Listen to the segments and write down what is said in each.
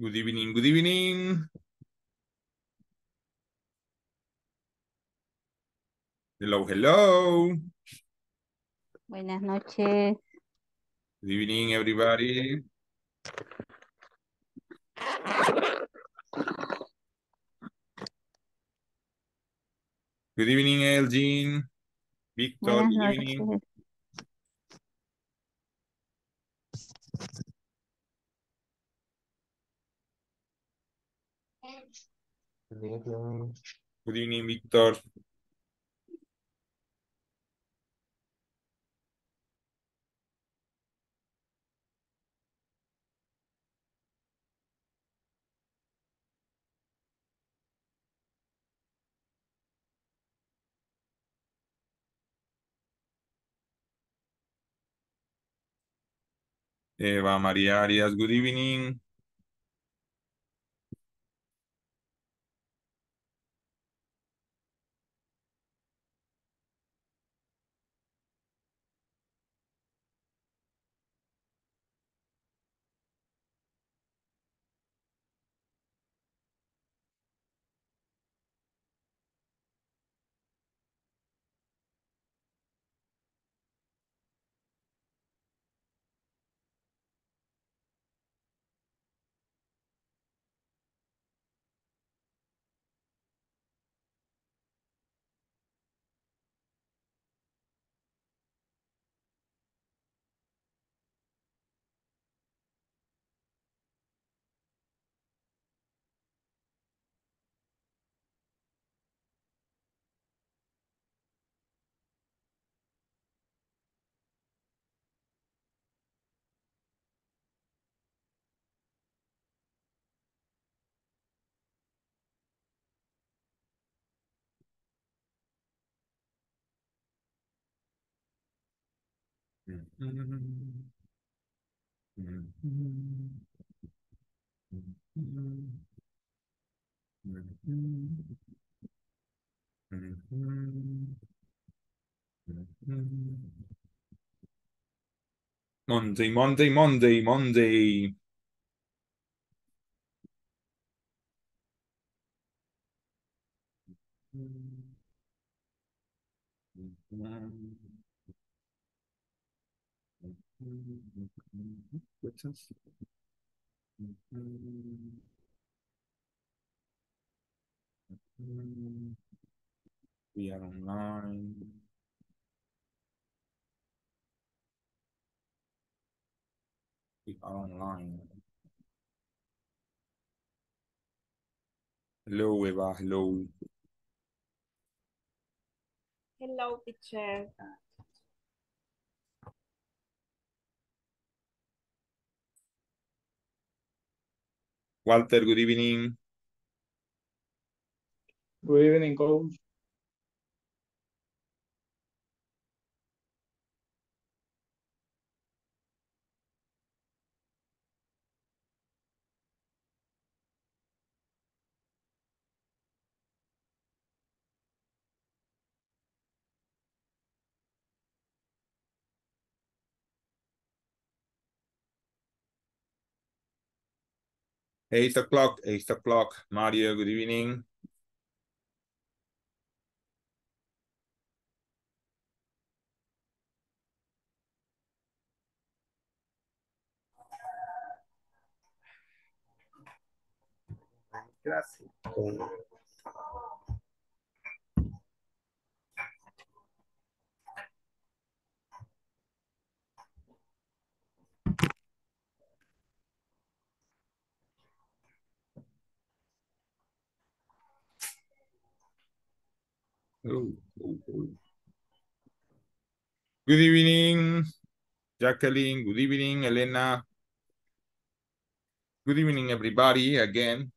Good evening, good evening. Hello, hello. Buenas noches. Good evening, everybody. Good evening, Elgin. Victor, Buenas good noches. evening. Good evening, Victor. Eva María Arias, good evening. ừ. Ừ. Ừ. Ừ. Ừ. Ừ. Ừ. Ừ. Ừ. Ừ. Ừ. Monday, Monday, Monday, Monday. Ừ. Ừ. ừ. We are online. We are online. Hello, Eva. Hello. Hello, teacher. Walter, good evening. Good evening, coach. Eight o'clock, eight o'clock. Mario, good evening. Gracias. Good evening, Jacqueline. Good evening, Elena. Good evening, everybody, again.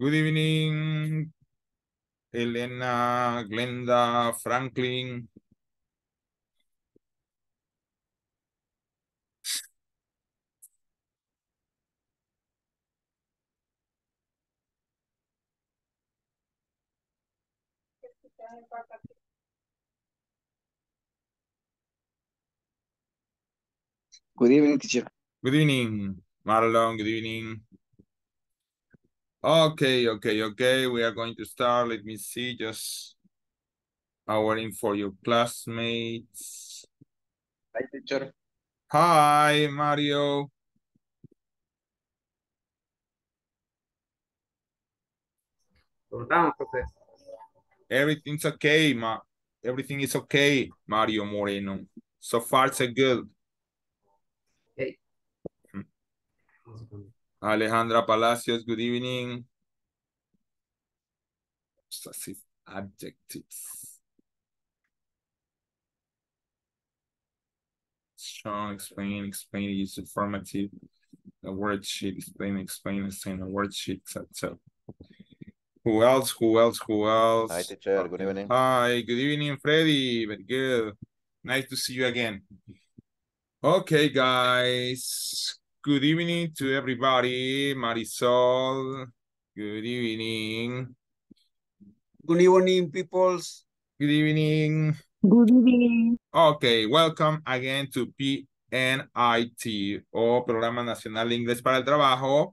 Good evening, Elena, Glenda, Franklin. Good evening, teacher. Good evening, Marlon. Good evening. Okay, okay, okay. We are going to start. Let me see. Just waiting for your classmates. Hi, teacher. Hi, Mario. ¿Cómo estamos, profe? Everything's okay, ma. Everything is okay, Mario Moreno. So far, so good. Hey. Hmm. Alejandra Palacios, good evening. Possessive adjectives. Strong, explain, explain, use affirmative. A word sheet, explain, explain, explain, a word sheet, etc. Who else? Who else? Who else? Hi, teacher. Good evening. Hi, good evening, Freddy. Very good. Nice to see you again. Okay, guys. Good evening to everybody. Marisol. Good evening. Good evening, peoples. Good evening. Good evening. Okay, welcome again to PNIT o Programa Nacional de Inglés para el Trabajo.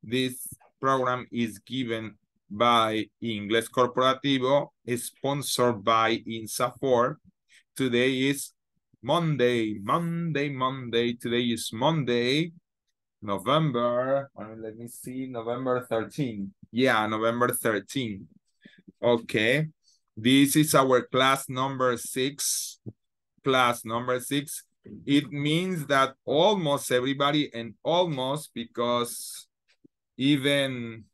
This program is given by Inglés Corporativo, sponsored by INSAFOR. Today is Monday, Monday, Monday. Today is Monday, November, let me see, November 13. Yeah, November 13. Okay, this is our class number six. Class number six. It means that almost everybody and almost because even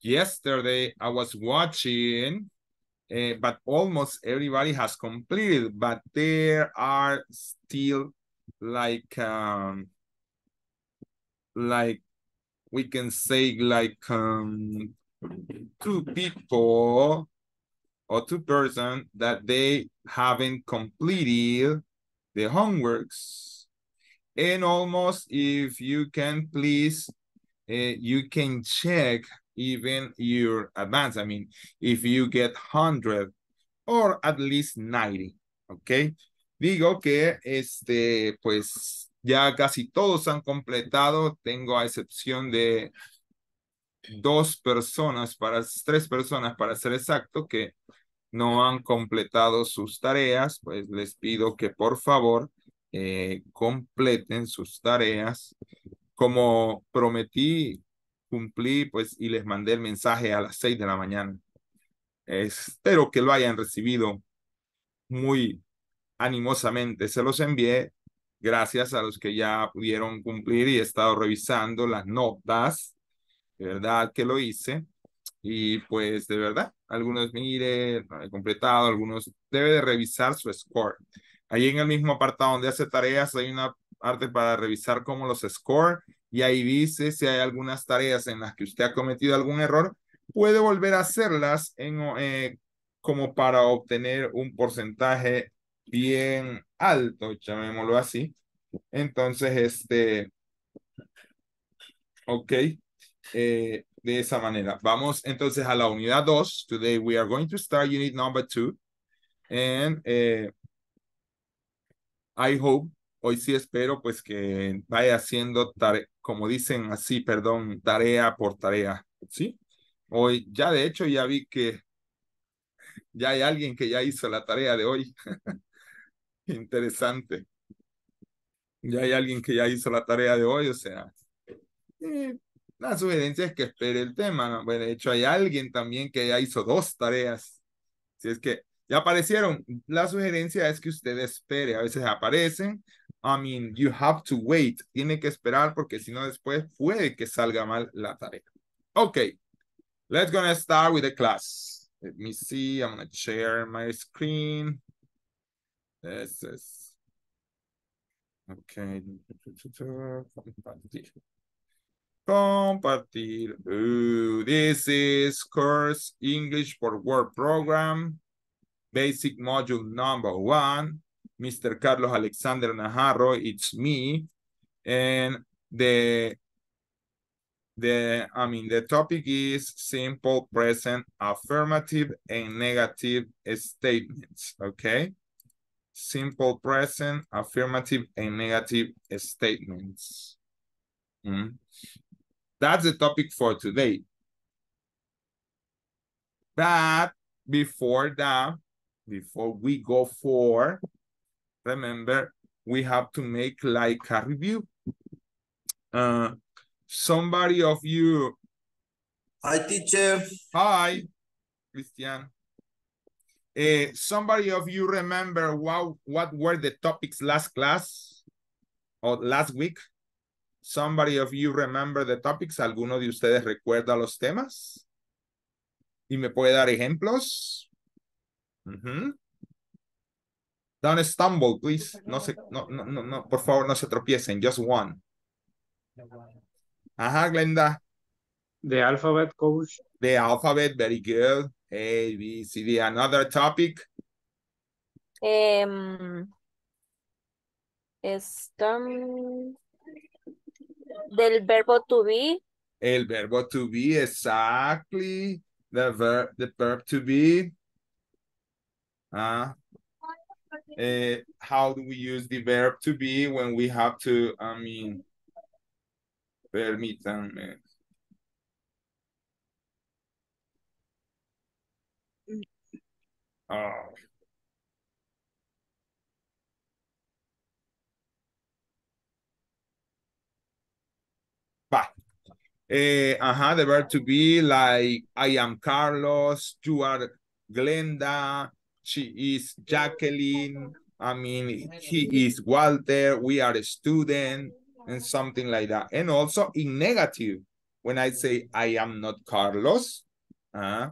yesterday I was watching, uh, but almost everybody has completed, but there are still like, um, like we can say like um, two people or two person that they haven't completed the homeworks. And almost if you can please, uh, you can check even your advance. I mean, if you get 100 or at least 90, okay? Digo que, este, pues, ya casi todos han completado, tengo a excepción de dos personas, para tres personas para ser exacto, que no han completado sus tareas, pues les pido que por favor eh, completen sus tareas. Como prometí, cumplí, pues, y les mandé el mensaje a las seis de la mañana. Espero que lo hayan recibido muy animosamente. Se los envié gracias a los que ya pudieron cumplir y he estado revisando las notas. Verdad que lo hice. Y pues de verdad, algunos mire, no he completado, algunos debe de revisar su score. Ahí en el mismo apartado donde hace tareas hay una parte para revisar cómo los score y ahí dice si hay algunas tareas en las que usted ha cometido algún error, puede volver a hacerlas en, eh, como para obtener un porcentaje bien alto, llamémoslo así. Entonces, este, ok, eh, de esa manera. Vamos entonces a la unidad 2. Today we are going to start unit number 2. And eh, I hope, hoy sí espero pues que vaya haciendo, tarea, como dicen así, perdón, tarea por tarea, ¿sí? Hoy, ya de hecho ya vi que ya hay alguien que ya hizo la tarea de hoy. Interesante. Ya hay alguien que ya hizo la tarea de hoy, o sea, eh, la sugerencia es que espere el tema. ¿no? Bueno, de hecho, hay alguien también que ya hizo dos tareas. Si es que ya aparecieron, la sugerencia es que usted espere. A veces aparecen. I mean, you have to wait. Tiene que esperar porque si no después puede que salga mal la tarea. Okay, let's gonna start with the class. Let me see, I'm gonna share my screen. This is Okay. Compartir. Ooh, this is course English for Word program. Basic module number one. Mr. Carlos Alexander Najarro, it's me. And the the I mean the topic is simple present affirmative and negative statements, okay? Simple present affirmative and negative statements. Mm. That's the topic for today. But before that, before we go for, remember, we have to make like a review. Uh, somebody of you, Hi, teacher. hi, Christian. Eh, somebody of you remember what, what were the topics last class or last week? Somebody of you remember the topics? ¿Alguno de ustedes recuerda los temas? ¿Y me puede dar ejemplos? Don't stumble, please. No se, no, no, no, no, por favor, no se tropiecen. Just one. Ajá, Glenda. The alphabet coach. The alphabet, very good. A, B, C, D. Another topic. Em, están del verbo to be, El verbo to be, exactly. The verb, the verb to be. Ah. Eh, how do we use the verb to be when we have to, I mean, permítanme. Ah. Va. Eh, ajá, the verb to be like I am Carlos, you are Glenda, she is Jacqueline, I mean, he is Walter, we are a student, and something like that. And also in negative, when I say I am not Carlos, uh,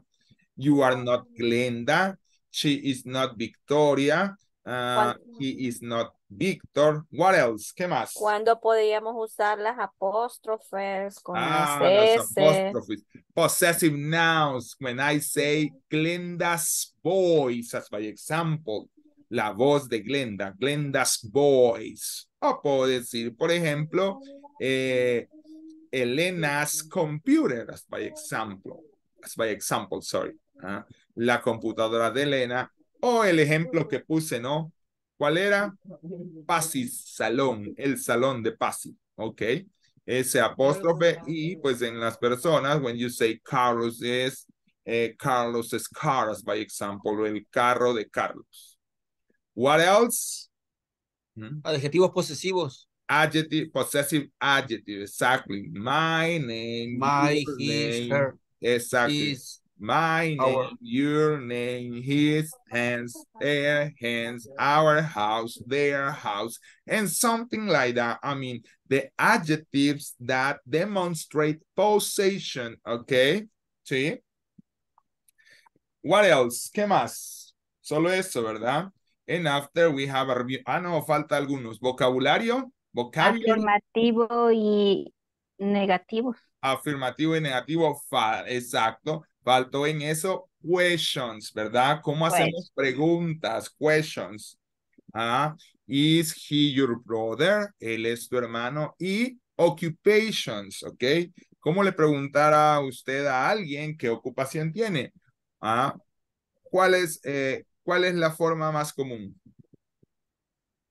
you are not Glenda, she is not Victoria, uh, he is not Victor. What else? ¿Qué más? cuando podíamos usar las apóstrofes con Ah, las las S. apostrophes. Possessive nouns. When I say Glenda's voice, as by example, la voz de Glenda, Glenda's voice. O puedo decir, por ejemplo, eh, Elena's computer, as by example. As by example, sorry. ah, La computadora de Elena. O el ejemplo que puse, ¿no? ¿Cuál era? Pasis Salón, el salón de Pasis, ¿ok? Ese apóstrofe y pues en las personas, when you say Carlos is, eh, Carlos is cars, by example, el carro de Carlos. What else? Hmm? Adjetivos posesivos. Adjective, possessive adjective, exactly. My name, My, his, name, her, exactly. his. My Our. name, your name, his, hands, their hands, our house, their house, and something like that. I mean, the adjectives that demonstrate possession, okay? See? What else? ¿Qué más? Solo eso, ¿verdad? And after we have a review. Ah, no, falta algunos. Vocabulario, Vocabulario. Afirmativo y negativos. afirmativo y negativo, fa- exacto. Faltó en eso questions, ¿verdad? ¿Cómo hacemos preguntas? Questions. Ah, is he your brother? Él es tu hermano. Y occupations, ¿ok? ¿Cómo le preguntara usted a alguien qué ocupación tiene? Ah, ¿cuál es, eh, ¿cuál es la forma más común?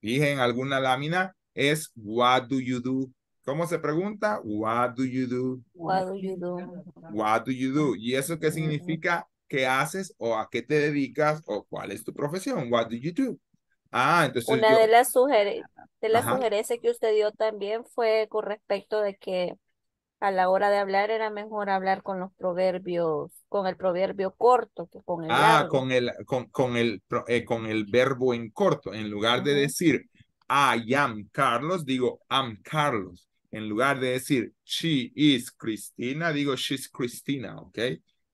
Dije en alguna lámina, es what do you do? ¿Cómo se pregunta? What do you do? What do you do? What do you do? ¿Y eso qué significa? ¿Qué haces o a qué te dedicas o cuál es tu profesión? What do you do? Ah, entonces Una yo- de las sugeri- de las Ajá. sugerencias que usted dio también fue con respecto de que a la hora de hablar era mejor hablar con los proverbios, con el proverbio corto que con el Ah, largo. con el, con, con el, eh, con el verbo en corto. En lugar de decir I am Carlos, digo I'm Carlos. En lugar de decir she is Cristina, digo she's Cristina, ¿ok?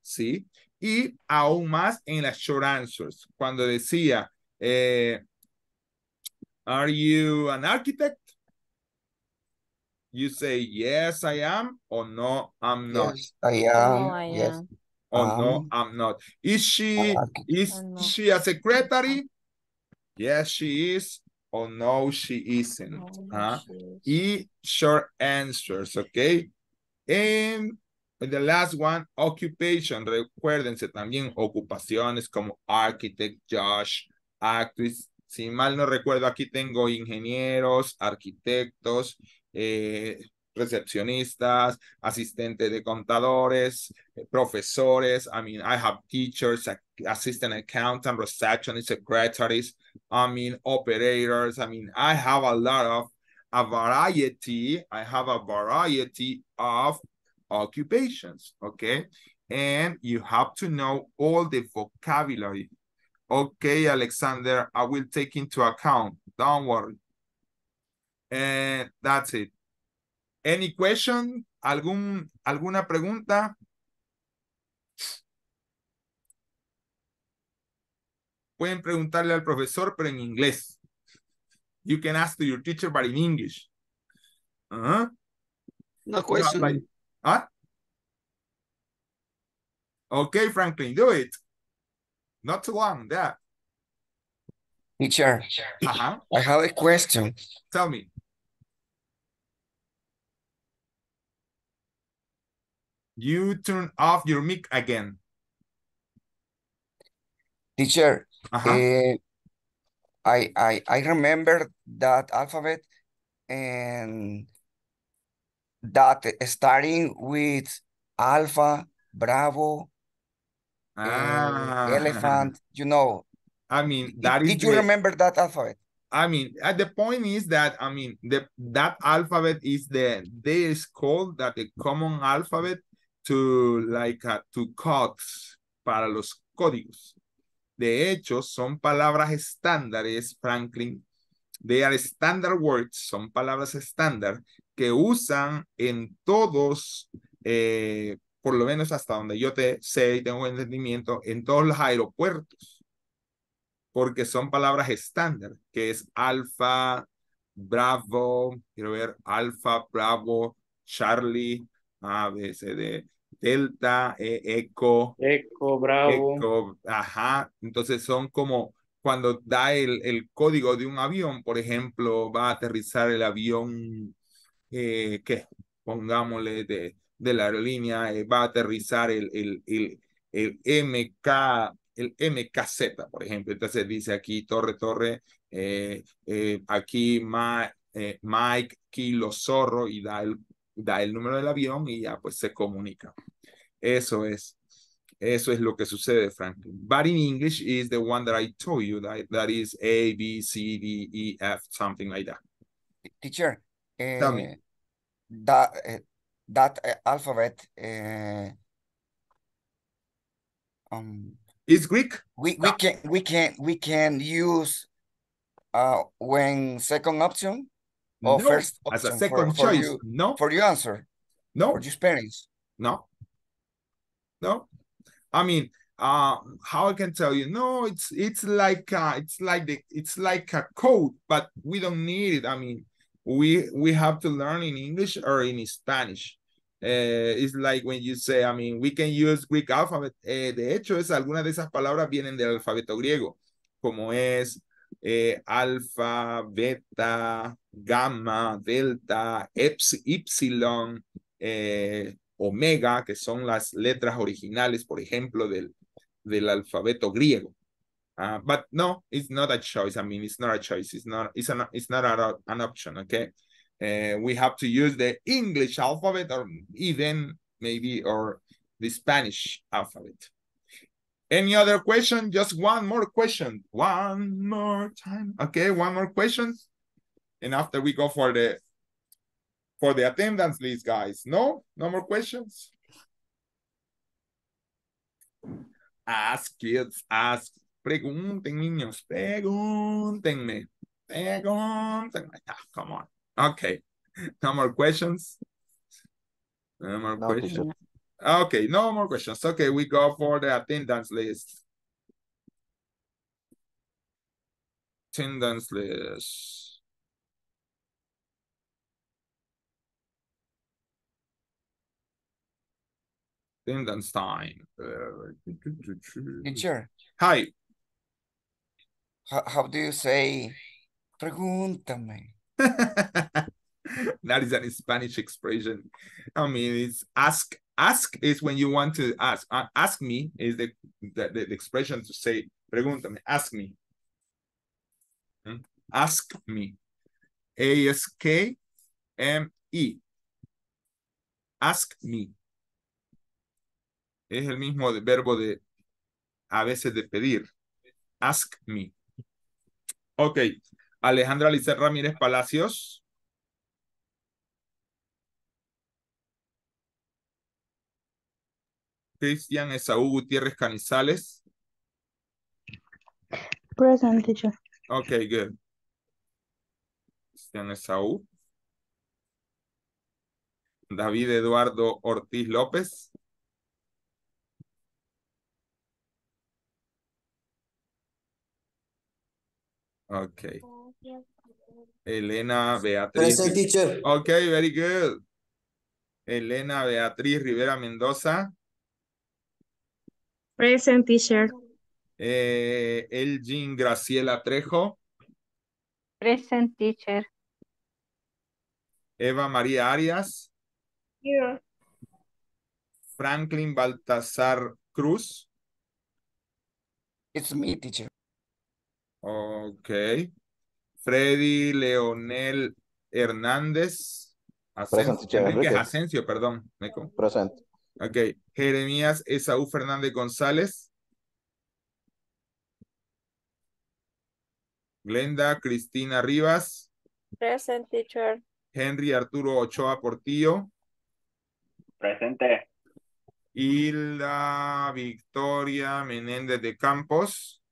Sí. Y aún más en las short answers. Cuando decía, eh, are you an architect? you say yes, I am, or no, I'm not. Yes, I No, am. I Yes. am. Or no, Um, I'm not. Is she is she a secretary? Yes, she is. Or no, she isn't. No, Huh? she short answers, okay? And the last one, occupation. Recuérdense también ocupaciones como architect, judge, actress. Si mal no recuerdo, aquí tengo ingenieros, arquitectos, eh, recepcionistas, asistentes de contadores, eh, profesores. I mean, I have teachers, ac- assistant accountant, receptionists, secretaries. I mean, operators. I mean, I have a lot of a variety. I have a variety of occupations. Okay. And you have to know all the vocabulary. Okay, Alexander, I will take into account. Don't worry. And that's it. Any question? ¿Algún, ¿Alguna pregunta? Pueden preguntarle al profesor, pero en inglés. You can ask to your teacher, but in English. Uh-huh. no question. like- Huh? Okay, Franklin, do it. Not too long, that. Teacher, Uh-huh. I have a question. Tell me. You turn off your mic again. Teacher, Uh-huh. eh, I, I, I remember that alphabet and that starting with Alpha, Bravo, Ah. Elephant, you know. I mean, Did, that is did you the- remember that alphabet? I mean, uh, the point is that I mean the that alphabet is the they is called that the common alphabet to like uh, to codes para los códigos. De hecho, son palabras estándares, Franklin. They are standard words, son palabras estándar que usan en todos, eh, por lo menos hasta donde yo te sé y tengo entendimiento, en todos los aeropuertos porque son palabras estándar, que es alfa, bravo, quiero ver, alfa, bravo, Charlie, A, B, C, D, delta, e, eco, Eco, Bravo. eco, ajá, entonces son como cuando da el, el código de un avión, por ejemplo, va a aterrizar el avión, eh, ¿qué? Pongámosle de, de la aerolínea, eh, va a aterrizar el, el, el, el MK, el MKZ, por ejemplo. Entonces dice aquí Torre, Torre, eh, eh, aquí Ma- eh, Mike, Kilo, Zorro, y da el, da el número del avión y ya pues se comunica. Eso es. Eso es lo que sucede, Franklin. But in English is the one that I told you, that, that is A, B, C, D, E, F, something like that. Teacher, Tell me. eh, that, eh, that eh, alphabet, eh, um, It's Greek? we, we can, we can, we can use uh, when second option or No, first as a second for, for choice. you, no, for your answer, no, for your no, no. I mean, uh, how I can tell you? No, it's it's like uh, it's like the it's like a code, but we don't need it. I mean, we we have to learn in English or in Spanish. Eh, it's like when you say, I mean, we can use Greek alphabet. Eh, de hecho, es algunas de esas palabras vienen del alfabeto griego, como es eh, alfa, beta, gamma, delta, eps- epsilon, eh, omega, que son las letras originales, por ejemplo, del, del alfabeto griego. Uh, but no, it's not a choice. I mean, it's not a choice. It's not. It's an. It's not an option. Okay. Uh, we have to use the English alphabet, or even maybe or the Spanish alphabet. Any other question? Just one more question. One more time. Okay, one more question. And after we go for the for the attendance list, guys. No, no more questions. Ask kids, ask. Pregunten, niños, pregúntenme. Pregúntenme. Ah, come on. Okay. No more questions. No more No, questions. Ah, okay, no more questions. Okay, we go for the attendance list. Attendance list. Attendance time. Uh, Teacher. Hi. How, how do you say, pregúntame? that is an Spanish expression. I mean, it's ask Ask is when you want to ask. Ask me is the, the, expression to say, pregúntame, ask me. Hmm? Ask me. A-S-K-M-E. Ask me. Es el mismo verbo de a veces de pedir. Ask me. Ok. Alejandra Licer Ramírez Palacios. Cristian Esaú Gutiérrez Canizales. Present teacher. Okay, good. Cristian Esaú. David Eduardo Ortiz López. Okay. Elena Beatriz. Present teacher. Okay, very good. Elena Beatriz Rivera Mendoza. Present teacher. Eh, Elgin Graciela Trejo. Present teacher. Eva María Arias. Here. Franklin Baltasar Cruz. It's me, teacher. Ok. Freddy Leonel Hernández. Present, Asensio, teacher, Enrique Enrique. Asensio, perdón. Present. Ok. Jeremías Esaú Fernández González. Glenda Cristina Rivas. Present teacher. Henry Arturo Ochoa Portillo. Presente. Hilda Victoria Menéndez de Campos.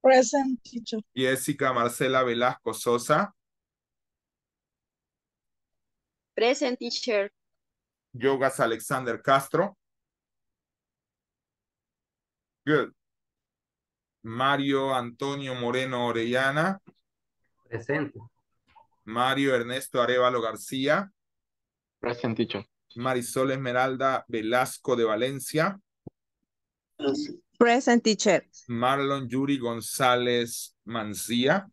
Present teacher. Jessica Marcela Velasco Sosa. Present teacher. Yogas Alexander Castro. Good. Mario Antonio Moreno Orellana. Presente. Mario Ernesto Arevalo García. Present teacher. Marisol Esmeralda Velasco de Valencia. Present teacher. Marlon Yuri González Mancía.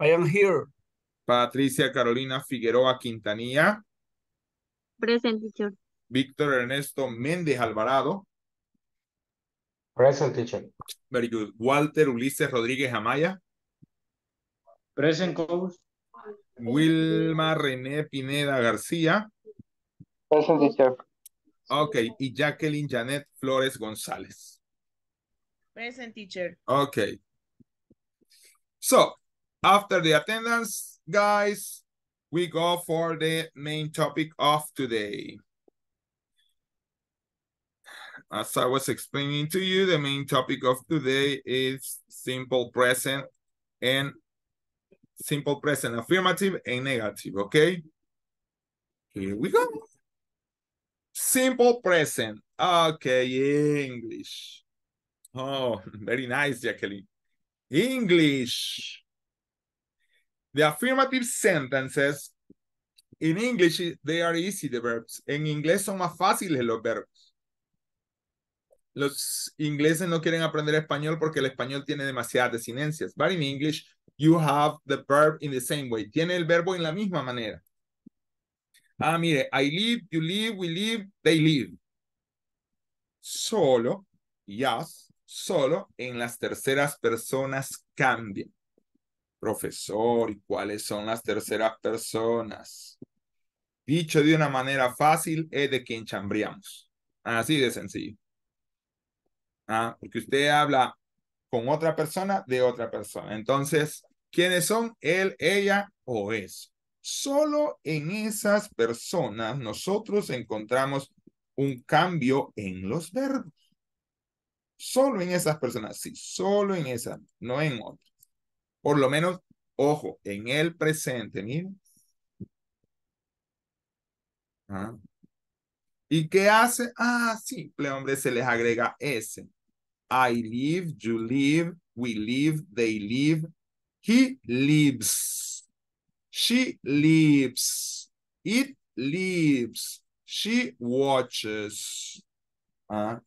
I am here. Patricia Carolina Figueroa Quintanilla. Present teacher. Víctor Ernesto Méndez Alvarado. Present teacher. Very good. Walter Ulises Rodríguez Amaya. Present coach. Wilma René Pineda García. Present teacher. Ok, y Jacqueline Janet Flores González. Present teacher. Okay. So, after the attendance, guys, we go for the main topic of today. As I was explaining to you, the main topic of today is simple present and simple present affirmative and negative, okay? Here we go. Simple present. Okay, English. Oh, very nice, Jacqueline. English. The affirmative sentences, in English, they are easy, the verbs. En inglés son más fáciles los verbos. Los ingleses no quieren aprender español porque el español tiene demasiadas desinencias. But in English, you have the verb in the same way. Tiene el verbo en la misma manera. Ah, mire, I live, you live, we live, they live. Solo, yes, solo en las terceras personas cambian. Profesor, ¿y cuáles son las terceras personas? Dicho de una manera fácil, es de quien chambreamos. Así de sencillo. Ah, porque usted habla con otra persona de otra persona. Entonces, ¿quiénes son? Él, ella o eso. Solo en esas personas nosotros encontramos un cambio en los verbos. Solo en esas personas, sí, solo en esas, no en otras. Por lo menos, ojo, en el presente, miren. Ah. ¿Y qué hace? Ah, simple, hombre, se les agrega S. I live, you live, we live, they live, he lives, she lives, it lives, she watches, Ah,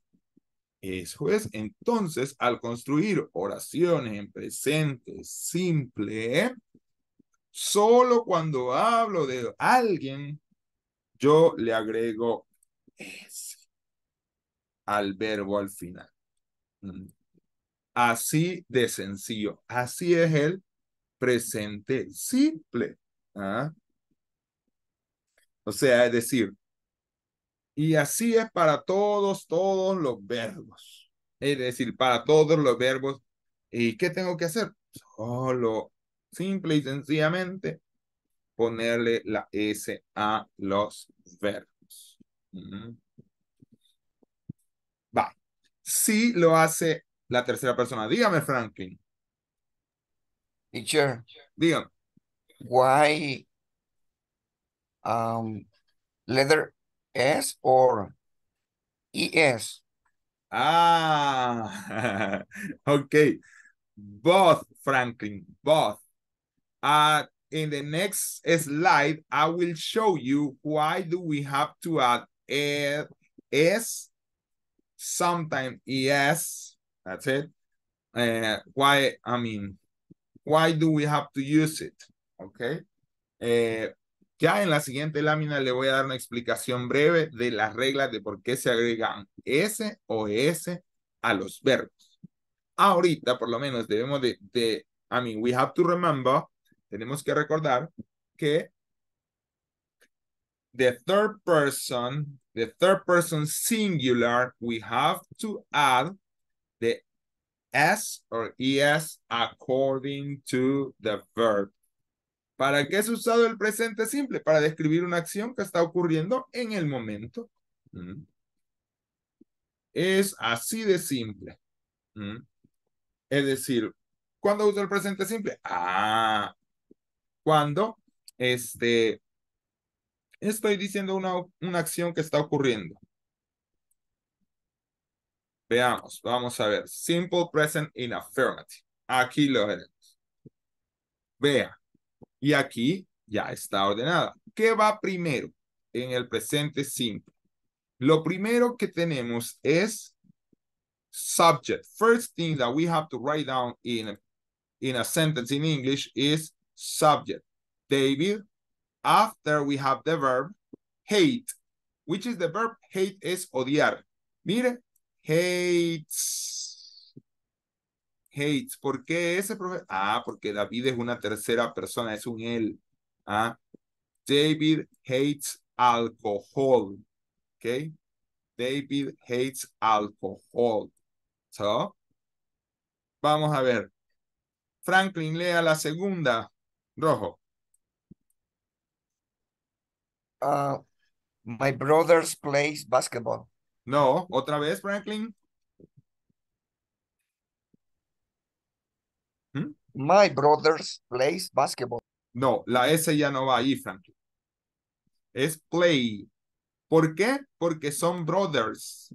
eso es. Entonces, al construir oraciones en presente simple, solo cuando hablo de alguien, yo le agrego ese al verbo al final. Mm. Así de sencillo. Así es el presente simple. ¿ah? O sea, es decir, y así es para todos, todos los verbos. Es decir, para todos los verbos. ¿Y qué tengo que hacer? Solo, simple y sencillamente, ponerle la S a los verbos. Va. Si lo hace la tercera persona. Dígame, Franklin. Teacher, Dígame. why um letter S or ES? Ah, okay. Both, Franklin, both. Uh, in the next slide, I will show you why do we have to add S, sometimes ES, that's it. Uh, why, I mean, why do we have to use it? Okay. Eh, ya en la siguiente lámina le voy a dar una explicación breve de las reglas de por qué se agregan S o ES a los verbos. Ahorita, por lo menos, debemos de, de, I mean, we have to remember, tenemos que recordar que the third person, the third person singular, we have to add the S or ES according to the verb. ¿Para qué es usado el presente simple? Para describir una acción que está ocurriendo en el momento. Mm. Es así de simple. Mm. Es decir, ¿cuándo uso el presente simple? Ah, cuando este, estoy diciendo una, una acción que está ocurriendo. Veamos, vamos a ver. Simple present in affirmative. Aquí lo veremos. Vea. Y aquí ya está ordenada. ¿Qué va primero en el presente simple? Lo primero que tenemos es subject. First thing that we have to write down in a, in a sentence in English is subject. David. After we have the verb hate. Which is the verb? Hate es odiar. Mire, hates. Hates. ¿Por qué ese profe? Ah, porque David es una tercera persona, es un él. Ah, David hates alcohol. Okay. David hates alcohol. So, vamos a ver. Franklin, lea la segunda. Rojo. Uh, my brothers plays basketball. No, otra vez, Franklin. My brothers plays basketball. No, la S ya no va ahí, Franklin. Es play. ¿Por qué? Porque son brothers.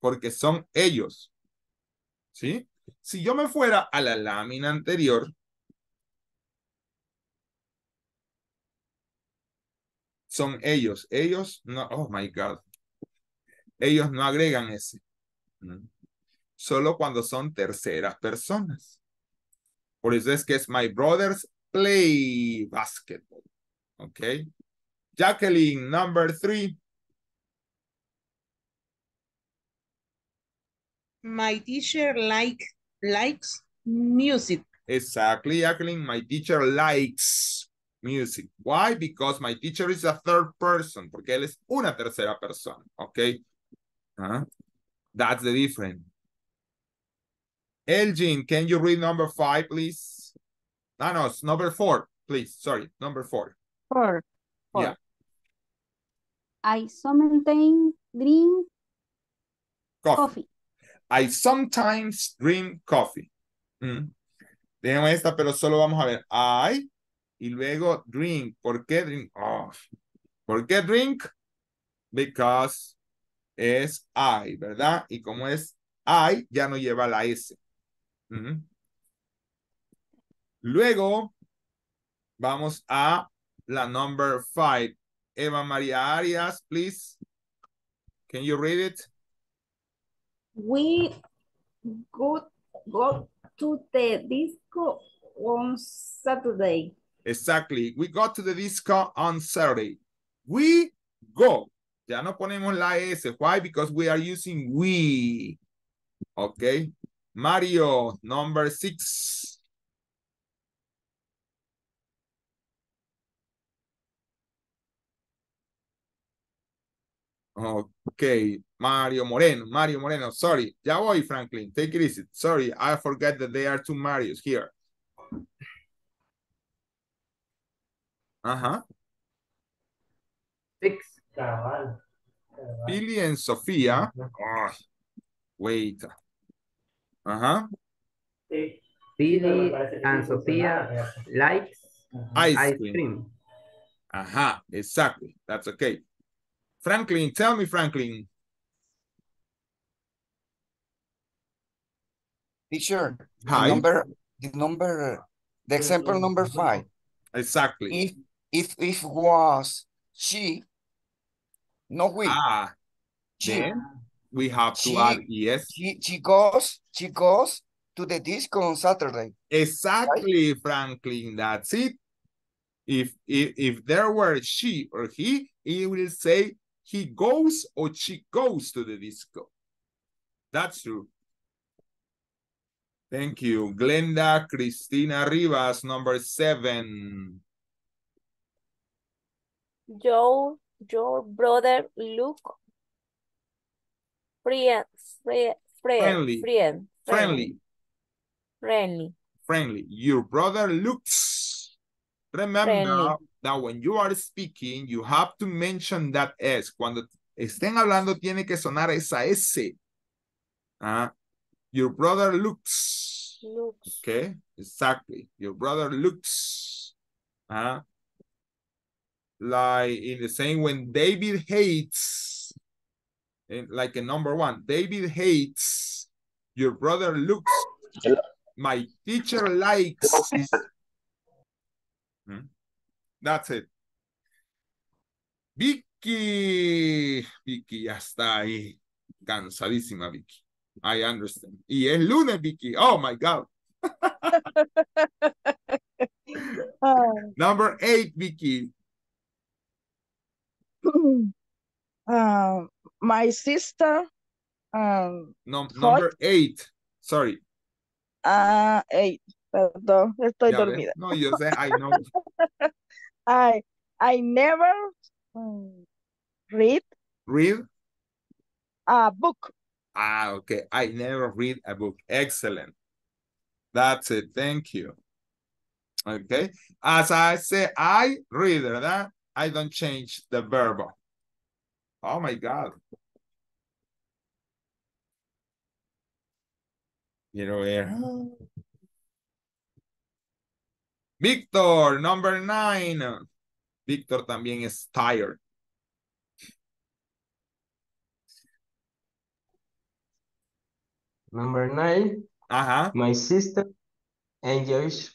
Porque son ellos. ¿Sí? Si yo me fuera a la lámina anterior, son ellos. Ellos no, oh my God. Ellos no agregan ese. Mm. Solo cuando son terceras personas. Por eso es que es my brothers play basketball. Ok. Jacqueline, number three. My teacher like likes music. Exactly, Jacqueline. My teacher likes music. Why? Because my teacher is a third person. Porque él es una tercera persona. Okay. Uh, that's the difference. Elgin, can you read number five, please? No, no, it's number four, please. Sorry, number four. Four. Four. Yeah. I sometimes drink Coffee. coffee. I sometimes drink coffee. Mm. Déjame esta, pero solo vamos a ver. I y luego drink. ¿Por qué drink? Oh. ¿Por qué drink? Because es I, ¿verdad? Y como es I, ya no lleva la S. Luego, vamos a la number five. Eva María Arias, please. Can you read it? We go, go to the disco on Saturday. Exactly. We go to the disco on Saturday. We go. Ya no ponemos la S. Why? Because we are using we. Okay. Mario, number six. Okay, Mario Moreno, Mario Moreno, sorry. Ya voy, Franklin, take it easy. Sorry, I forget that there are two Marios here. Ajá. Six. Billy and Sofía. Ah, wait. Ajá. Billy and Sophia likes Ice ice cream. cream. Ajá, exactly. That's okay. Franklin, tell me, Franklin. Teacher, the number, the number, the example number five. Exactly. If, if, if was she, no we, Ah, she, then we have to She- add yes. she, she goes, she goes to the disco on Saturday. Exactly, Franklin. That's it. If, if if there were she or he, it will say he goes or she goes to the disco. That's true. Thank you. Glenda Cristina Rivas, number seven. Joe, your brother look friend, friend, Friendly. friend, friend, Friendly, friendly. friendly. Your brother looks. Remember Friendly. that when you are speaking, you have to mention that S. Cuando estén hablando, tiene que sonar esa S. Ah, your brother looks. Looks. Okay, exactly. Your brother looks. Uh, like in the same when David hates, like a number one, David hates. Your brother looks. My teacher likes. Hmm. That's it. Vicky. Vicky ya está ahí. Cansadísima, Vicky. I understand. Y es lunes, Vicky. Oh my God. Number eight, Vicky. Um, my sister, um, No, Hot. number eight. Sorry. ah, eight, perdón, estoy Ya ves. No, yo sé, I know. I, I never um, read Read. a book. Ah, okay. I never read a book. Excellent. That's it. Thank you. Okay. As I say, I read, ¿verdad? I don't change the verb. Oh my God. Quiero ver. Víctor, number nine. Víctor también es tired. Number nine, Ajá. my sister enjoys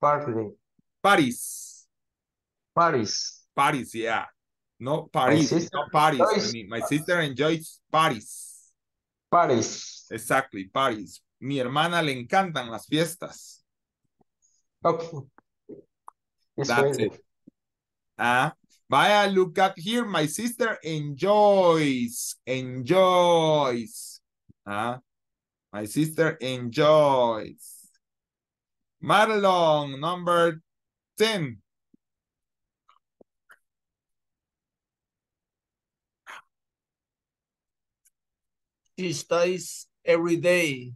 party, Paris. Paris. Paris, yeah. No Paris, no Paris. I enjoys- mean, my sister enjoys Paris. Paris. Exactly, Paris. Mi hermana le encantan las fiestas. Okay. It's That's it. Ah, vaya, look at here. My sister enjoys, enjoys. Ah, my sister enjoys. Marlon, number 10. She studies every day.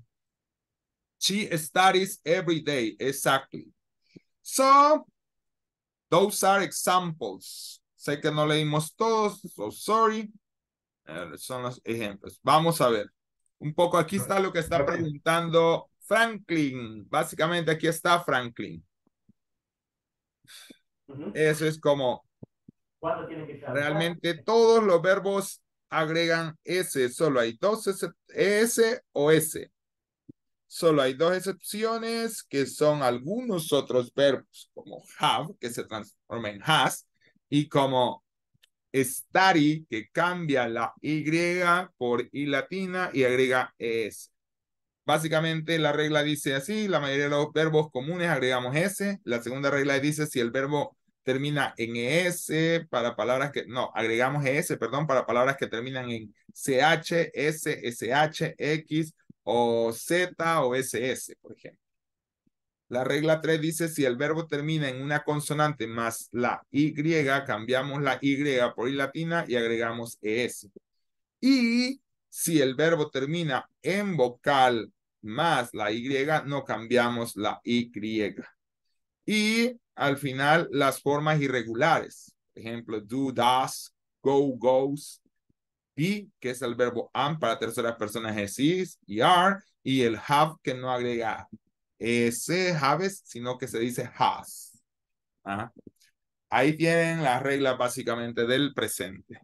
She studies every day. Exactly. So, those are examples. Sé que no leímos todos, so sorry. Son los ejemplos. Vamos a ver. Un poco aquí está lo que está preguntando Franklin. Básicamente aquí está Franklin. Eso es como realmente todos los verbos agregan S. Solo hay dos S, S o S. Solo hay dos excepciones que son algunos otros verbos como have, que se transforma en has, y como study, que cambia la Y por I latina y agrega ES. Básicamente la regla dice así, la mayoría de los verbos comunes agregamos S. La segunda regla dice si el verbo termina en ES para palabras que, no, agregamos ES, perdón, para palabras que terminan en CH, S, SH, X o Z o SS, por ejemplo. La regla 3 dice si el verbo termina en una consonante más la Y, cambiamos la Y por I latina y agregamos ES. Y si el verbo termina en vocal más la Y, no cambiamos la Y. Y al final las formas irregulares. Ejemplo, do, does, go, goes. Be, que es el verbo am para terceras personas es is y are. Y el have, que no agrega ese haves, sino que se dice has. Ahí tienen las reglas básicamente del presente.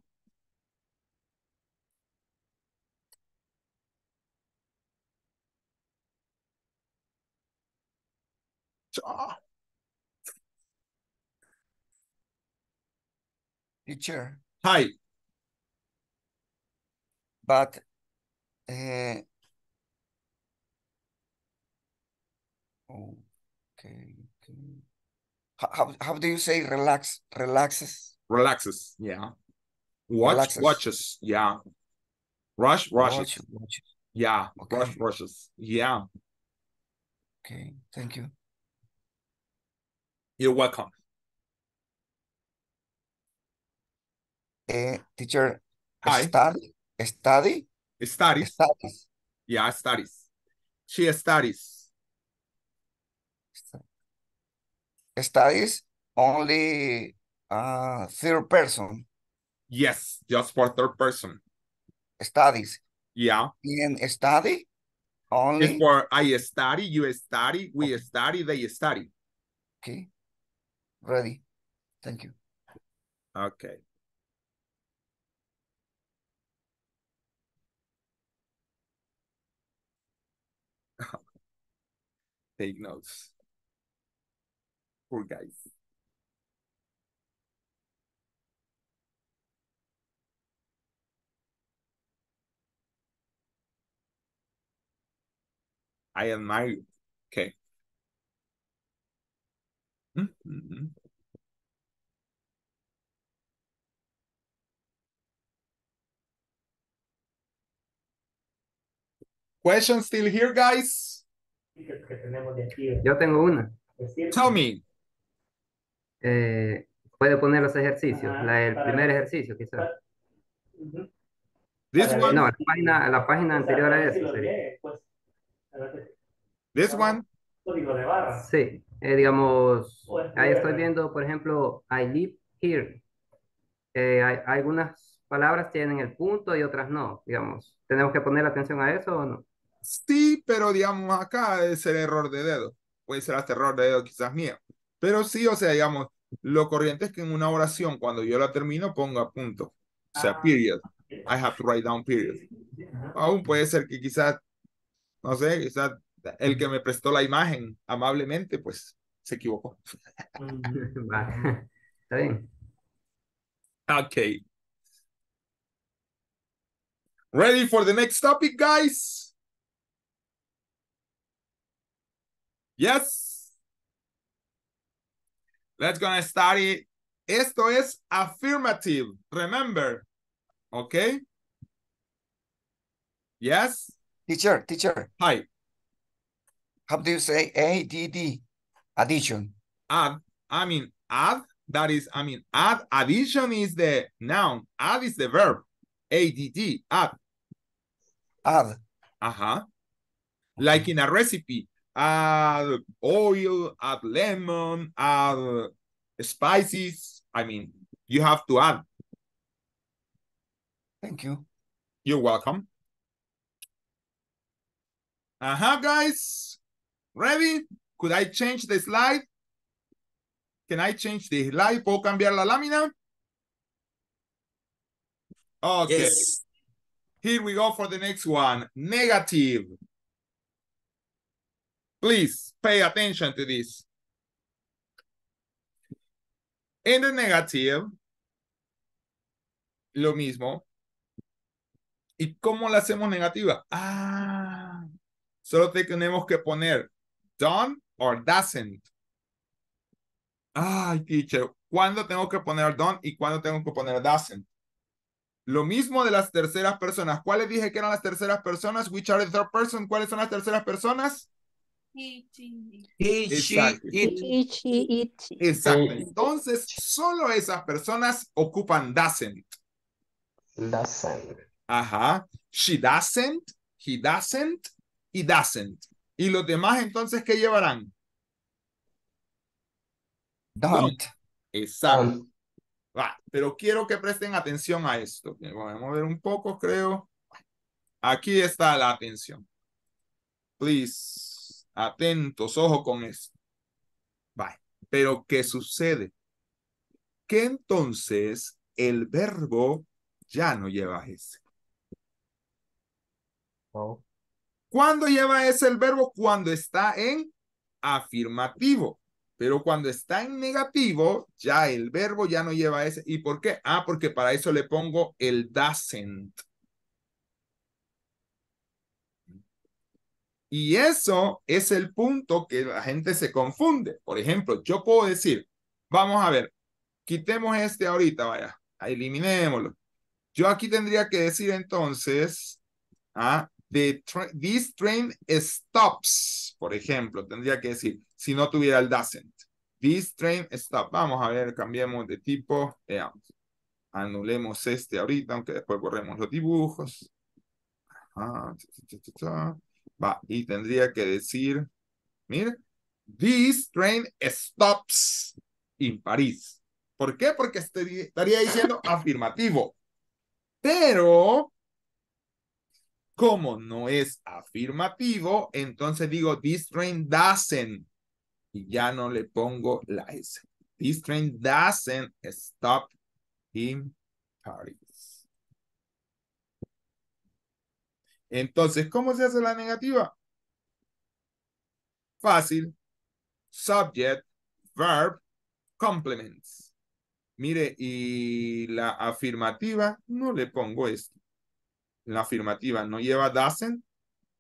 Chao. Teacher, Hi. but uh, okay, okay. How, how do you say relax relaxes? Relaxes. Yeah. Watch, Relaxes. watches. Yeah. Rush, rushes. Watch, watch. Yeah. Okay. Rush, rushes. Yeah. Okay, thank you. You're welcome. Uh, teacher, Hi. study, study, Studies. studies. Yeah, studies. She studies. Studies only uh third person Yes, just for third person. studies. Yeah. And study only It's for I study, you study, we study, they study. okay. Ready. Thank you. Okay. Take notes. Poor guys. I admire you. Okay. Mhm. Question still here, guys? Yo tengo una. Tell me. Eh, puede poner los ejercicios. La, el primer ejercicio, quizás. This one, No, la página, la página anterior a eso sería. this one. Sí, eh, digamos, ahí estoy viendo, por ejemplo, I live here. Eh, hay, algunas palabras tienen el punto y otras no, digamos. ¿Tenemos que poner atención a eso o no? Sí, pero digamos acá es el error de dedo. Puede ser hasta error de dedo quizás mío. Pero sí, o sea, digamos, lo corriente es que en una oración, cuando yo la termino, ponga punto. O sea, period. I have to write down period. Aún puede ser que quizás, no sé, quizás el que me prestó la imagen amablemente, pues se equivocó. Está bien. Okay. Ready for the next topic, guys? Yes. Let's gonna study. Esto es affirmative. Remember. Okay. Yes. Teacher, teacher, Hi. how do you say ADD? Addition. Add. I mean, add. That is, I mean, add. Addition is the noun. Add is the verb. ADD. Add. Add. Uh-huh. Like in a recipe, add oil, add lemon, add spices. I mean, you have to add. Thank you. You're welcome. Uh-huh, guys. Ready? Could I change the slide? Can I change the slide? ¿Puedo cambiar la lámina? Okay. Here we go for the next one. Negative. Please pay attention to this. In the negative, lo mismo. ¿Y cómo la hacemos negativa? Ah, solo tenemos que poner done or doesn't. Ay, teacher, ¿cuándo tengo que poner done y cuándo tengo que poner doesn't? Lo mismo de las terceras personas. ¿Cuáles dije que eran las terceras personas? Which are the third person? ¿Cuáles son las terceras personas? He, Exacto. Exacto. Entonces, solo esas personas ocupan doesn't. Doesn't. Ajá. She doesn't, he doesn't y doesn't. Y los demás entonces, ¿qué llevarán? Don't. Exacto. Va, pero quiero que presten atención a esto. Vamos a ver un poco, creo. Aquí está la atención. Please, atentos, ojo con esto. Va, pero ¿qué sucede? Que entonces el verbo ya no lleva ese. oh, ¿Cuándo lleva ese el verbo? Cuando está en afirmativo. Pero cuando está en negativo, ya el verbo ya no lleva ese. ¿Y por qué? Ah, porque para eso le pongo el doesn't. Y eso es el punto que la gente se confunde. Por ejemplo, yo puedo decir, vamos a ver, quitemos este ahorita, vaya, eliminémoslo. Yo aquí tendría que decir entonces, ah, the tra- this train stops, por ejemplo, tendría que decir, si no tuviera el doesn't. This train stops. Vamos a ver, cambiemos de tipo, veamos. Anulemos este ahorita, aunque después borremos los dibujos. Va, y tendría que decir, mire, this train stops in París. ¿Por qué? Porque estaría diciendo afirmativo. Pero, como no es afirmativo, entonces digo, this train doesn't. Y ya no le pongo la S. This train doesn't stop in Paris. Entonces, ¿cómo se hace la negativa? Fácil. Subject, verb, complements. Mire, y la afirmativa no le pongo esto. La afirmativa no lleva doesn't.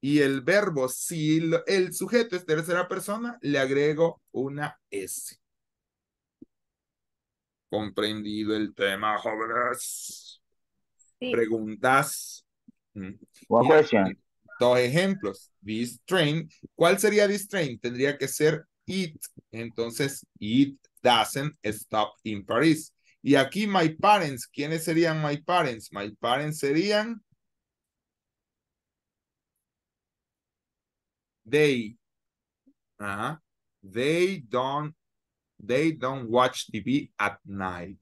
Y el verbo, si el, sujeto es tercera persona, le agrego una S. Comprendido el tema, jóvenes. Sí. Preguntas. Question. Dos ejemplos. This train. ¿Cuál sería this train? Tendría que ser it. Entonces, it doesn't stop in Paris. Y aquí my parents. ¿Quiénes serían my parents? My parents serían they. Ajá. They don't they don't watch TV at night.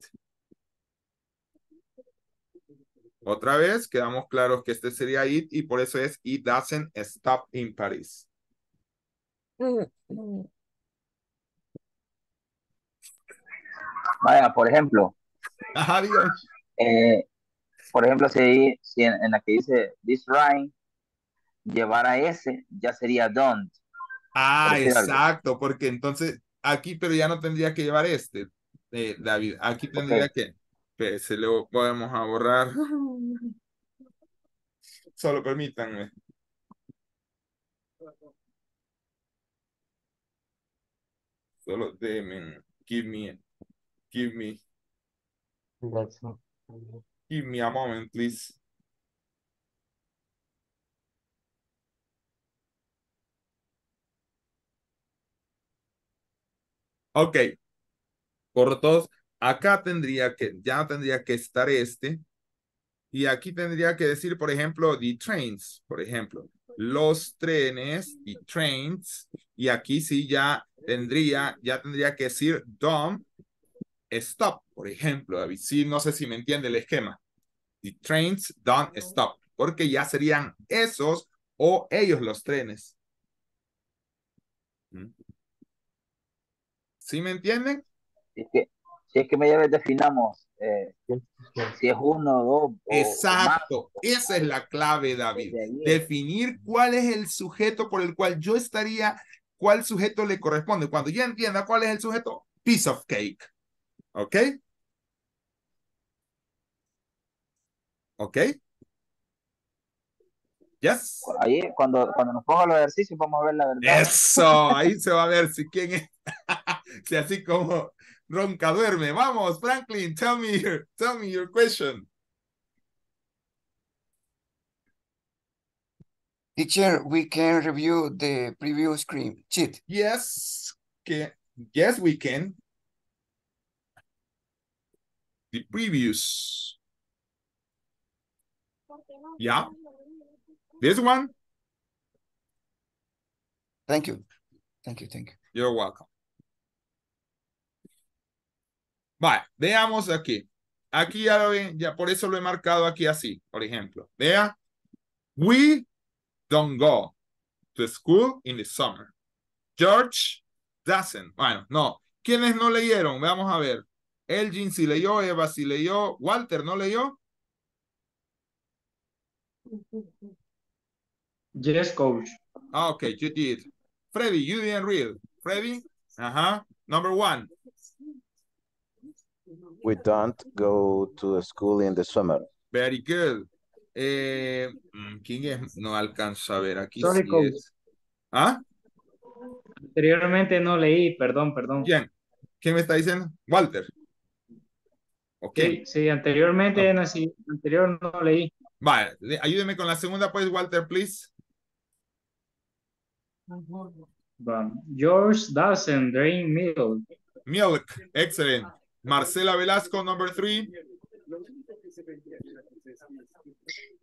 Otra vez, quedamos claros que este sería it y por eso es it doesn't stop in Paris. Vaya, por ejemplo, Ajá, eh, por ejemplo, si, si en, en la que dice this rhyme llevara ese, ya sería don't. Ah, Por decir algo. exacto, porque entonces aquí, pero ya no tendría que llevar este, eh, David. Aquí tendría que, que se lo podemos a borrar. Solo permítanme. Solo denme, give me, give me, that's give me a moment, please. Ok, por todos, acá tendría que, ya tendría que estar este, y aquí tendría que decir, por ejemplo, the trains, por ejemplo, los trenes, the trains, y aquí sí ya tendría, ya tendría que decir don't stop, por ejemplo, David, sí, no sé si me entiende el esquema. The trains don't stop, porque ya serían esos o ellos los trenes. ¿Mm? ¿Sí me entienden? Si es que, si es que media vez definamos eh, si es uno, dos o, o más, Exacto, esa es la clave, David. Definir cuál es el sujeto por el cual yo estaría, cuál sujeto le corresponde. Cuando ya entienda cuál es el sujeto, piece of cake. ¿Ok? Okay. Yes. Ahí, cuando, cuando nos ponga los ejercicios, vamos a ver la verdad. Eso, ahí se va a ver si quién es. si así como ronca duerme. Vamos, Franklin, tell me your, tell me your question. Teacher, we can review the previous screen sheet. Yes, que, yes, we can. The previous. Yeah. This one, Thank you. Thank you, thank you. you're welcome. Vale, veamos aquí. Aquí ya lo ven, ya por eso lo he marcado aquí así, por ejemplo. Vea, we don't go to school in the summer. George doesn't. Bueno, no. ¿Quiénes no leyeron? Vamos a ver. Elgin sí leyó, Eva sí leyó, Walter no leyó. Yes, coach. Ah, okay, you did. Freddy, you didn't read. Freddy? Uh-huh. Number one. We don't go to school in the summer. Very good. Eh, mm, ¿Quién es? No alcanzo a ver. Aquí Sorry, sí coach. es. ¿Ah? Anteriormente no leí, perdón, perdón. ¿Quién? ¿Quién me está diciendo? Walter. Ok. Sí, sí, anteriormente, no, sí, anterior no leí. Vale, le- ayúdeme con la segunda, pues, Walter, please. George doesn't drink milk. Milk. Excellent. Marcela Velasco, number three.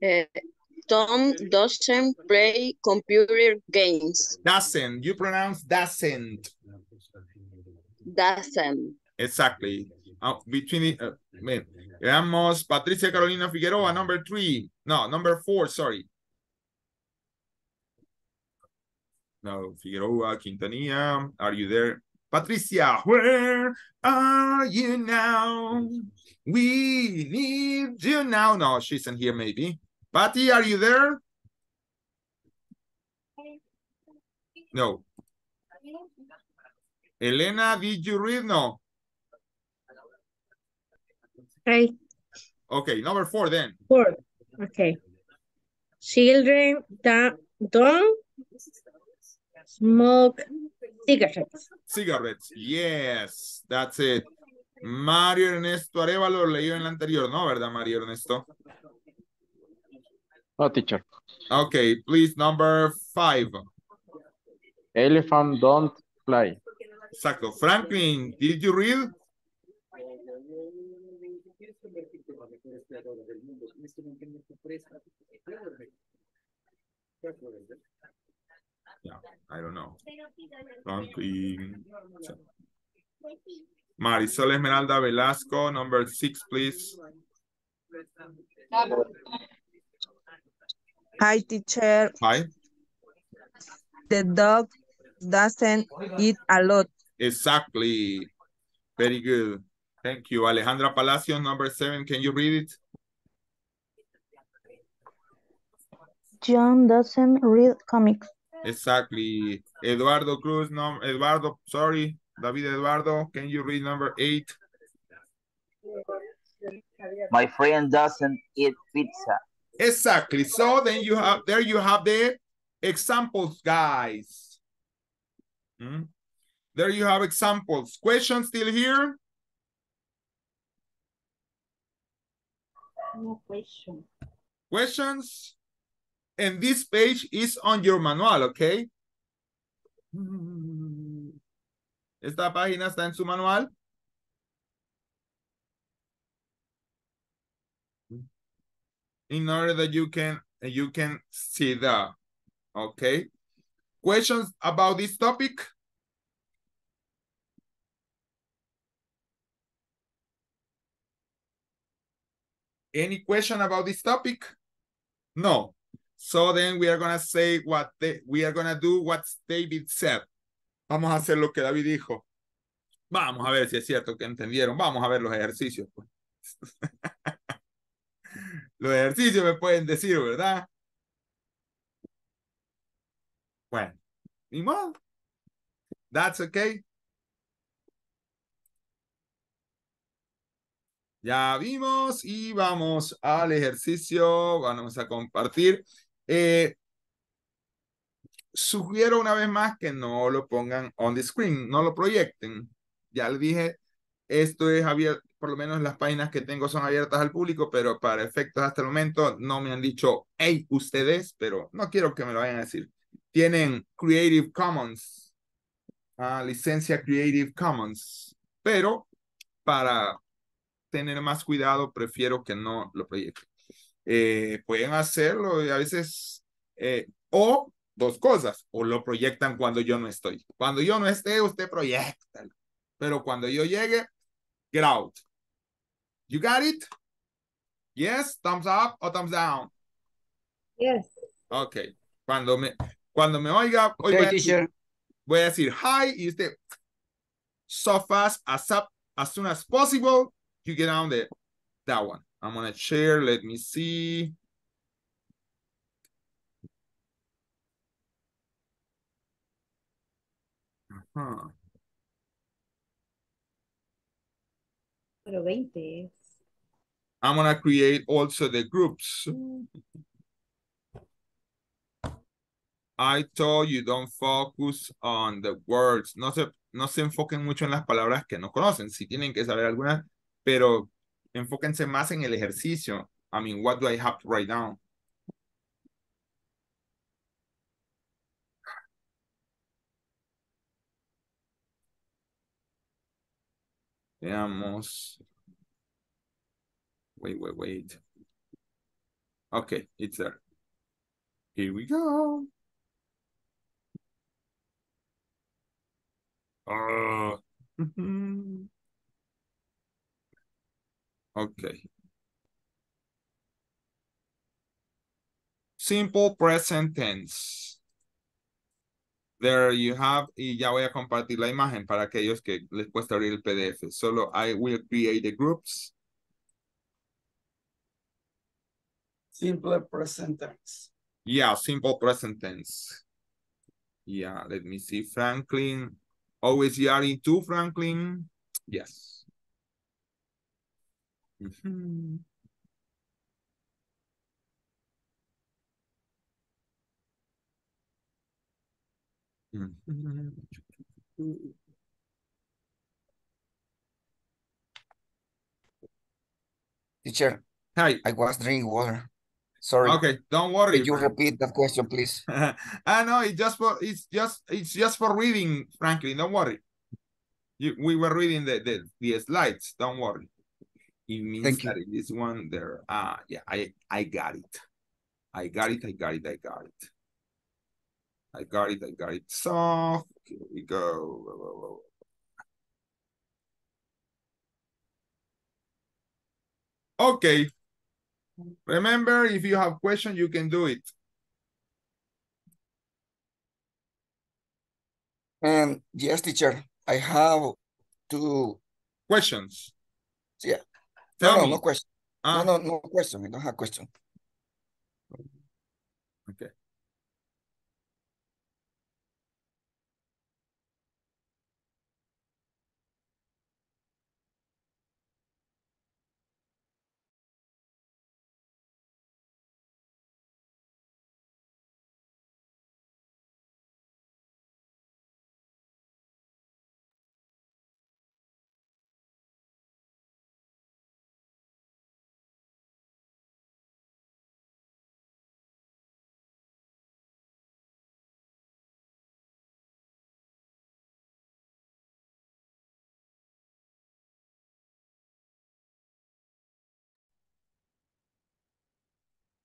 Eh, Tom doesn't play computer games. Doesn't. You pronounce doesn't. Doesn't. Exactly. Uh, between uh, wait. Veamos, Patricia Carolina Figueroa, number three. No, number four, sorry. No, Figueroa, Quintanilla, are you there? Patricia, where are you now? We need you now. No, she isn't here, maybe. Patty, are you there? No. Elena, did you read? No. Right. Okay, number four then. Four. Okay. Children that don't smoke cigarettes. Cigarettes. Yes, that's it. Mario Ernesto Arevalo lo leyó en la anterior, ¿no? ¿Verdad, Mario Ernesto? No, teacher. Okay, please, number five. Elephant don't fly. Exacto. Franklin, did you read? Yeah, I don't know. Franklin. Marisol Esmeralda Velasco, number six, please. Hi, teacher. Hi. The dog doesn't eat a lot. Exactly. Very good. Thank you. Alejandra Palacios, number seven. Can you read it? John doesn't read comics. Exactly. Eduardo Cruz, no, Eduardo, sorry. David Eduardo, can you read number eight? My friend doesn't eat pizza. Exactly. So then you have, there you have the examples, guys. Hmm? There you have examples. Questions still here? No question. Questions? And this page is on your manual, okay? Esta página está en su manual. In order that you can you can see that. Okay. Questions about this topic? Any question about this topic? No. So then we are gonna say what the, we are gonna do what David said. Vamos a hacer lo que David dijo. Vamos a ver si es cierto que entendieron. Vamos a ver los ejercicios. pues. los ejercicios me pueden decir, ¿verdad? Bueno, ni. That's okay. Ya vimos y vamos al ejercicio. Vamos a compartir. Eh, sugiero una vez más que no lo pongan on the screen, no lo proyecten. Ya les dije, esto es abierto, por lo menos las páginas que tengo son abiertas al público, pero para efectos hasta el momento no me han dicho, hey, ustedes, pero no quiero que me lo vayan a decir. Tienen Creative Commons, ah, licencia Creative Commons, pero para tener más cuidado, prefiero que no lo proyecten. Eh, pueden hacerlo y a veces, eh, o dos cosas, o lo proyectan cuando yo no estoy. Cuando yo no esté, usted proyecta. Pero cuando yo llegue, get out. You got it? Yes, thumbs up or thumbs down. Yes. Okay. Cuando me, cuando me oiga, hoy Okay, voy, a decir, voy a decir hi y usted so fast as up as soon as possible, you get on the that one. I'm gonna share. Let me see. Ajá. Pero 20 es. I'm gonna create also the groups. I told you don't focus on the words. No se, no se enfoquen mucho en las palabras que no conocen. Si tienen que saber algunas, pero enfóquense más en el ejercicio. I mean, what do I have to write down? Veamos. Wait, wait, wait. Okay, it's there. Here we go. Uh, okay. Simple present tense. There you have, y ya voy a compartir la imagen para aquellos que les cuesta abrir el PDF. Solo I will create the groups. Simple present tense. Yeah, simple present tense. Yeah, let me see. Franklin. Always you are into Franklin. Yes. Mhm. Mhm. Teacher, Hi. I was drinking water. Sorry. Okay, don't worry. Could you repeat that question, please? I know it's just for it's just it's just for reading, Franklin. Don't worry. You, we were reading the, the the slides. Don't worry. It means Thank you. that in this one there. Ah, yeah, I I got it. I got it. I got it. I got it. I got it. I got it. So here we go. Okay. Remember, if you have questions, you can do it. And yes, teacher, I have two. Questions. Yeah. Tell no, no, me. no question. Ah. No, no, no question. We don't have question. Okay.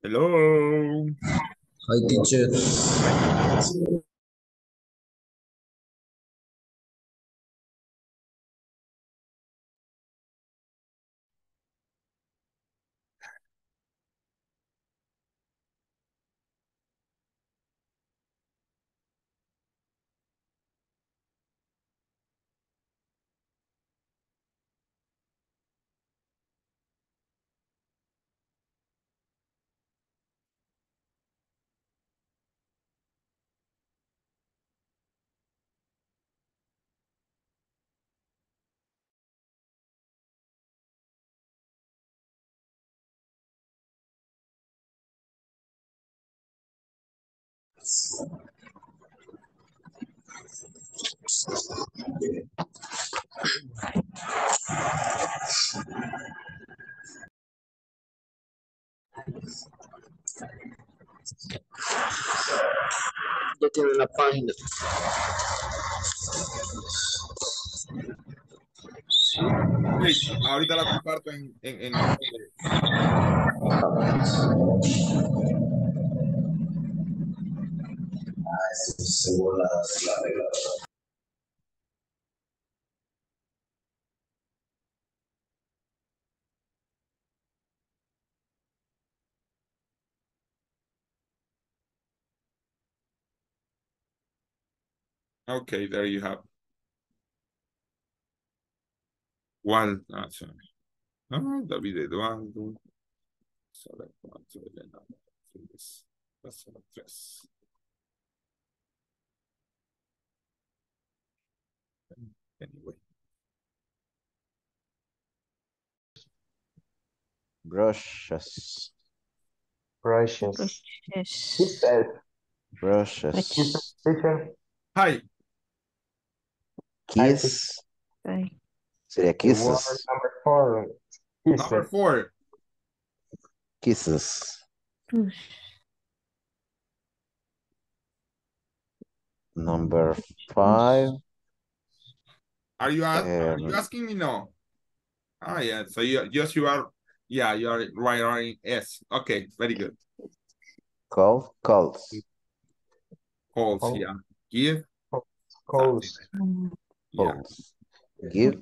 Hello. Hi, teacher. Ya tiene la página. Sí, ahorita la comparto en, en, en- Okay, there you have. One, ah, sorry. Ah, David Eduardo. Select one to Elena. Tres. Pasar tres. Anyway. Brushes. Brushes. He Brushes. said, Brushes. teacher, Hi. Kiss. Ay, Sería the word kisses. number four. He Number four. Kisses. push. Number five. Are you, ask, are you Um, asking me? No. Ah, yeah. So you just you are, yeah, you are right, right. Yes. Okay. Very good. Call. Calls. Calls. Call. Yeah. Give. calls, Mm, Yeah. Calls. Give. Gives.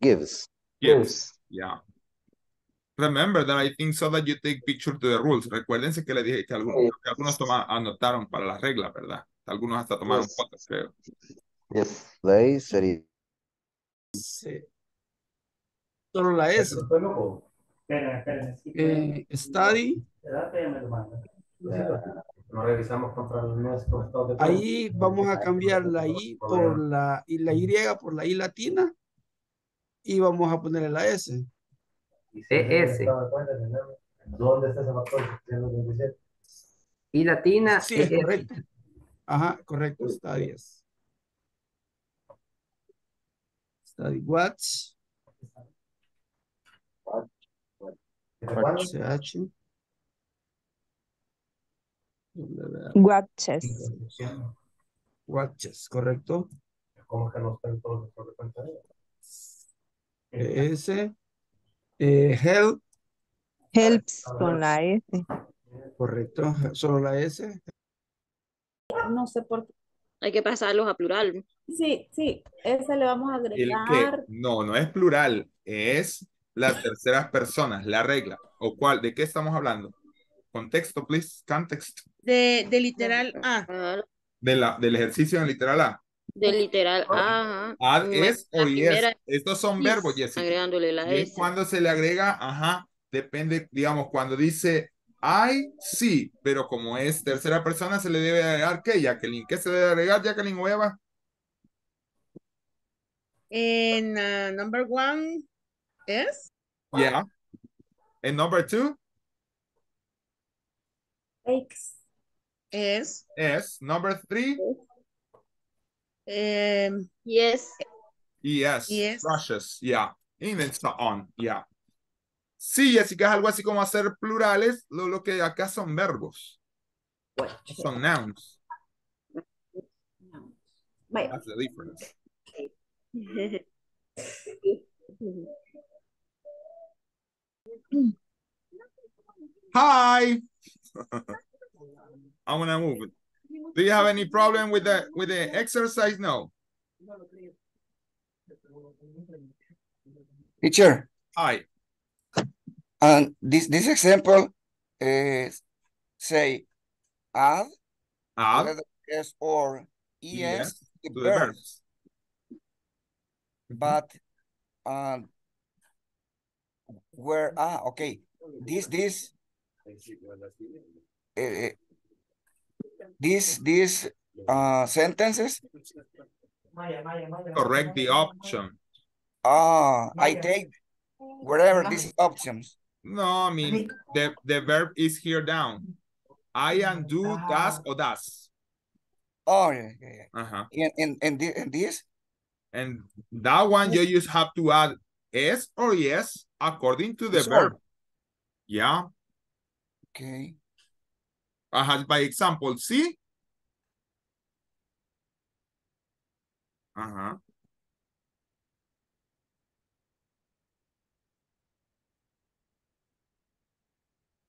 Gives. gives. Yeah. Remember that I think so that you take picture to the rules. Recuérdense que le dije que algunos, que algunos toma, anotaron para la regla, ¿verdad? Algunos hasta tomaron Yes. fotos, creo. Yes. Play sería Sí. Solo la S. Eh, study. No revisamos contra nuestro estado de Ahí vamos a cambiar la I por la, y la Y por la I latina. Y vamos a ponerle la S. ES. ¿Dónde está ese factor? Y latina, Sí, es ES. correcto. Ajá, correcto. Studies. Study. CH. Watches. Watches, correcto. ¿Cómo que no está en todos los de cuenta? ES. Eh, help, Helps con la S. correcto. Solo la S. No sé por qué. Hay que pasarlos a plural. Sí, sí, ese le vamos a El que, agregar. no, no es plural, es las terceras personas, la regla. ¿O cuál? ¿De qué estamos hablando? Contexto, please. Context. De, de literal A. De la, del ejercicio en literal A. De literal A. ajá. Add Me- es la o yes. Estos son verbos, Jessica. Agregándole la Y es S. cuando se le agrega, ajá, depende, digamos, cuando dice I, sí, pero como es tercera persona, se le debe agregar ¿qué, Jacqueline? ¿Qué se debe agregar, Jacqueline o Eva? En ah, number one es Yeah. And number two Takes. es is number three, em, Yes. yes, Yes. brushes, yeah, and so on, yeah. Sí, Jessica, es algo así como hacer plurales, lo, lo que acá son verbos, son nouns, that's the difference. Hi. I'm gonna move it. Do you have any problem with the with the exercise? No. Teacher, Hi. And this this example is say add Add. S or ES yes the verbs, verbs. but um where ah okay. This this uh, these these uh sentences. Correct the option. ah I take whatever these options No, I mean the the verb is here down. I am, do, does, o does. Oh, yeah, yeah, yeah. Uh-huh. And, and, and, thi- and this? And that one you just have to add S or yes according to the Sure. verb. Yeah. Okay. Uh, by example, see? Uh-huh.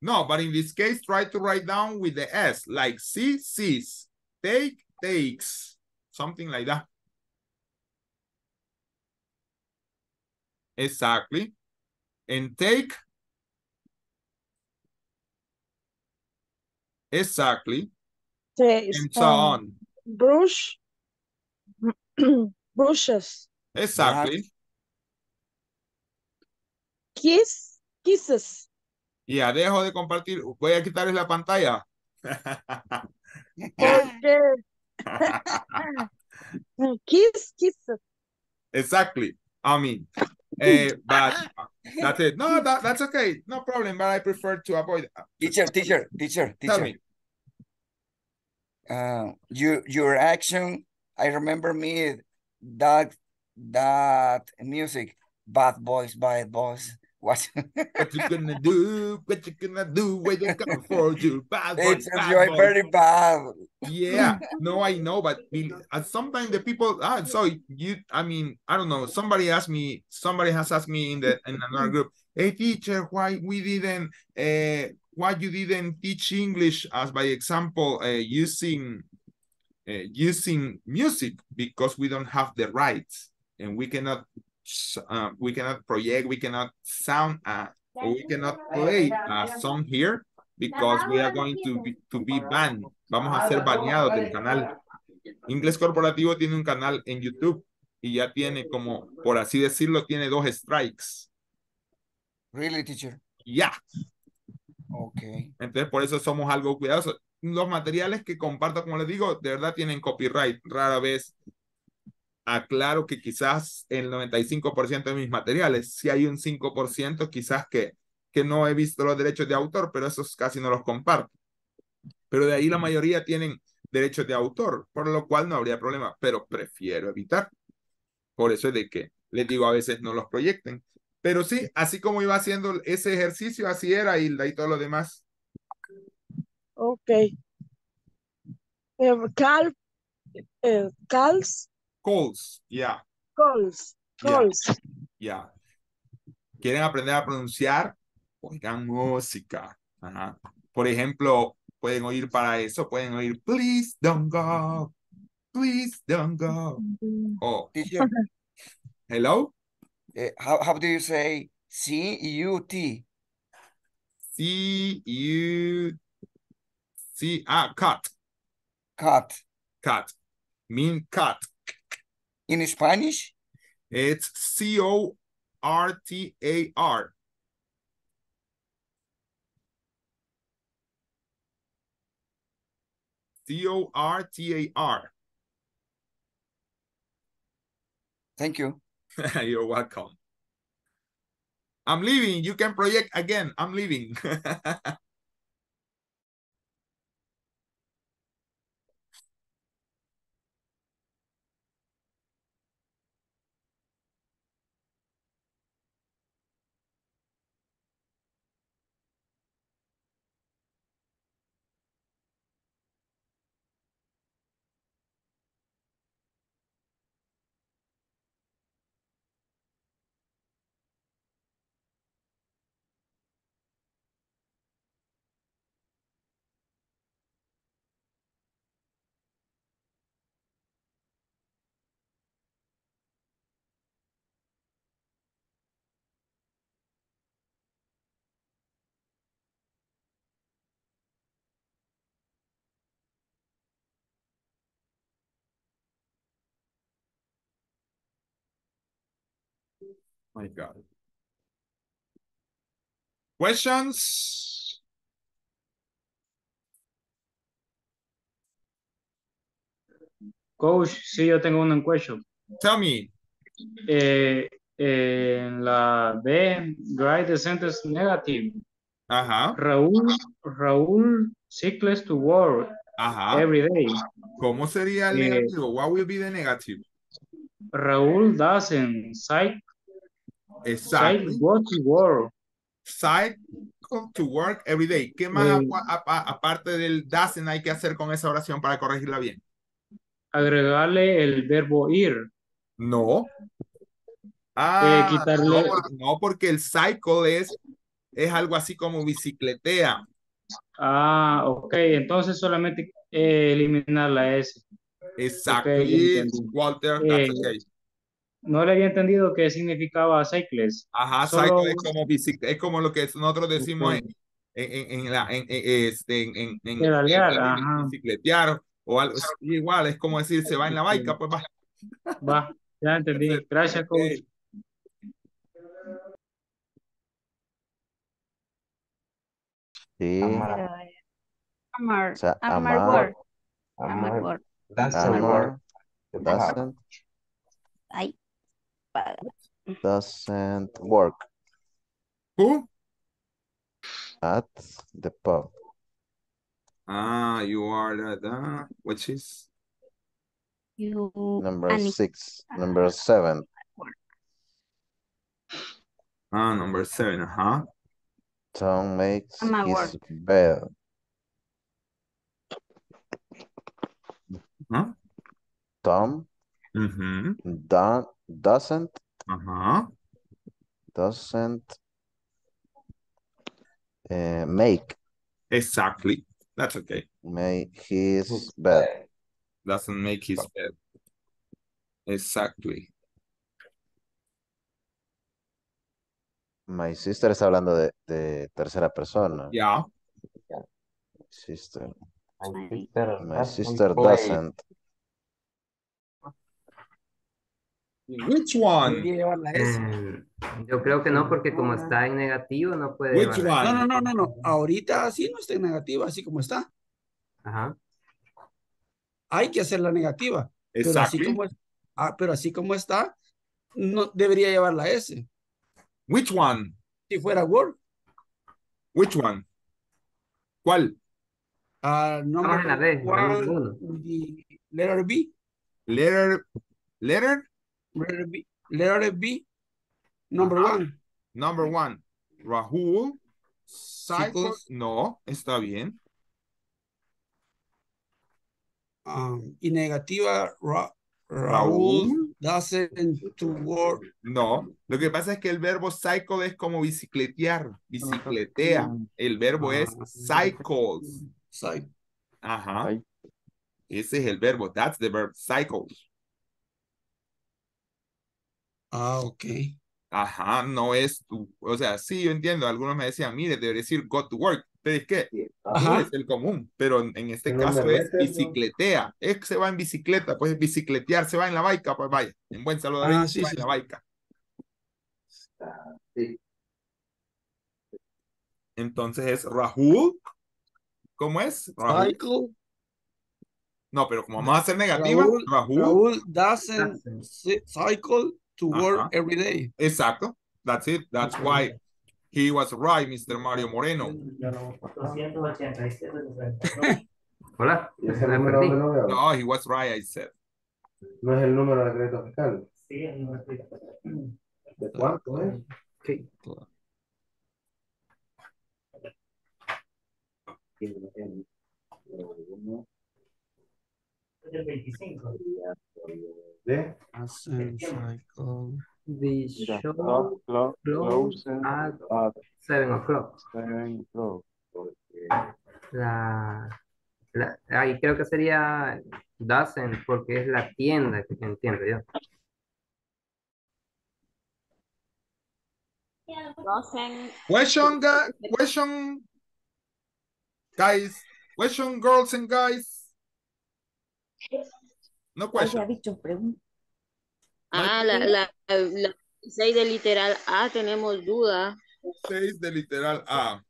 No, but in this case, try to write down with the S, like see, sees, take, takes, something like that. Exactly. And take. Exactly. Says, And so um, on. Brush. brushes. Exactly. Kiss. Kisses. Ya, dejo de compartir. Voy a quitarles la pantalla. Porque. Kiss. Kisses. exactly. I mean, eh, but that's it. No, that, that's okay. No problem, but I prefer to avoid. Teacher, teacher, teacher, teacher. Tell teacher. me. Uh, your your action. I remember me that that music. Bad boys, bad boys. What? What you gonna do? What you gonna do you come for you? Bad boy, It's bad boy. very bad. Yeah, no, I know, but sometimes the people, ah, so you, I mean, I don't know. Somebody asked me, somebody has asked me in the in another group, hey teacher, why we didn't, uh, why you didn't teach English as by example, uh, using, uh, using music because we don't have the rights and we cannot, uh, we cannot project, we cannot sound, uh, or we cannot play a song here because we are going to be, to be banned. Vamos a ser baneados del canal. Inglés Corporativo tiene un canal en YouTube y ya tiene como, por así decirlo, tiene dos strikes. Really, teacher? Ya. Okay. Entonces, por eso somos algo cuidadosos. Los materiales que comparto, como les digo, de verdad tienen copyright. Rara vez aclaro que quizás el 95% de mis materiales, si hay un 5% quizás que, que no he visto los derechos de autor, pero esos casi no los comparto. Pero de ahí la mayoría tienen derechos de autor, por lo cual no habría problema, pero prefiero evitar. Por eso es de que les digo a veces no los proyecten. Pero sí, así como iba haciendo ese ejercicio, así era Hilda y todo lo demás. Ok. Eh, cal, eh, calls. Calls, ya, Calls. ya, Calls. ya. ¿Quieren aprender a pronunciar? Oigan música. Ajá. Por ejemplo, pueden oír para eso, pueden oír Please don't go. Please don't go. Oh, Teacher, hello? eh, how how do you say C U T? C U C ah cut. Cut. Cut. Mean cut. In Spanish? It's C O R T A R. C O R T A R. Thank you. You're welcome. I'm leaving. You can project again. I'm leaving. My God. Questions? Coach, sí, yo tengo una question. Tell me. Eh, eh, en la B, write the sentence negative. Ajá. Raúl, Raúl cycles to work Ajá. every day. ¿Cómo sería el Eh, negativo? What will be the negative? Raúl doesn't cycle, Exactly. cycle go to work. Cycle to work every day. ¿Qué más Eh, apa- apa- aparte del doesn't hay que hacer con esa oración para corregirla bien? Agregarle el verbo ir. No. Ah, quitarle- no, no, porque el cycle es, es algo así como bicicletea. Ah, ok. Entonces solamente eh, eliminar la S. Exactly, entendí. Walter, that's Eh, okay. No le había entendido qué significaba cycles. Ajá, Solo- cycle es como es como lo que nosotros decimos en, en, en- en la en, en- este, en, en, en- Pedalear, en- en- ajá. bicicletear o algo igual, es como decir se va en la baica, pues va. Va, ya entendí. Gracias, coach. Sí. Amar. O sea, Amar amar. Amar. Amar Ay. Pa- doesn't work Who? at the pub. Ah, you are the, uh, which is You. Number six, number seven. ah, number seven, ajá. Tom makes Amar his work. bed. Ajá. Tom Ujú, do- doesn't Ajá. doesn't uh, make Exactly. That's okay. make his bed. Doesn't make his bed. Exactly. My sister está hablando de, de tercera persona. Yeah. Sister. Ay. My sister doesn't. Which one? Eh, yo creo que no, porque como está en negativo, no puede Which one? No, no, no, no, no. Ahorita así no está en negativa, así como está. Ajá. Hay que hacer la negativa. Pero así como, ah, pero así como está, no debería llevar la S. Which one? Si fuera Word, Which one? ¿Cuál? ah, number Vamos en la B, la one, letter B, Letter, letter letter B, letter B, number one. number one. Rahul. Cycle. Chicos. No, está bien. Um, y negativa, Ra- Raúl. Doesn't to work. No, lo que pasa es que el verbo cycle es como bicicletear, bicicletea. El verbo es cycles. Side. Ajá. Ese es el verbo. That's the verb cycles. Ah, ok. Ajá, no es tu, o sea, sí, yo entiendo. Algunos me decían, mire, debería decir go to work. Pero es que Ajá. es el común, pero en, este caso es metes, ¿no? bicicletea. Es que se va en bicicleta, pues bicicletear, se va en la baica, pues vaya. En buen salvadoreño, Ah, se sí, va sí, en la sí. baica. Entonces es Rahul. ¿Cómo es? Rahul. Cycle. No, pero como vamos a hacer negativa, Raúl, Rahul. Raúl doesn't cycle to work Ajá. every day. Exacto. That's it. That's why he was right, Mr. Mario Moreno. Hola. ¿Y ese Me número perdí. dónde lo veo? No, he was right, I said. No es el número de crédito fiscal. ¿De cuánto es? Sí. ¿De? Doesn't cycle. The show close at seven o'clock. La, la, ahí creo que sería doesn't, porque es la tienda que entiendo yo. Question, question, guys. Question, girls and guys. No question. bicho, pregunta. Ah, la, la, la 6 de literal A tenemos duda. Seis de literal A.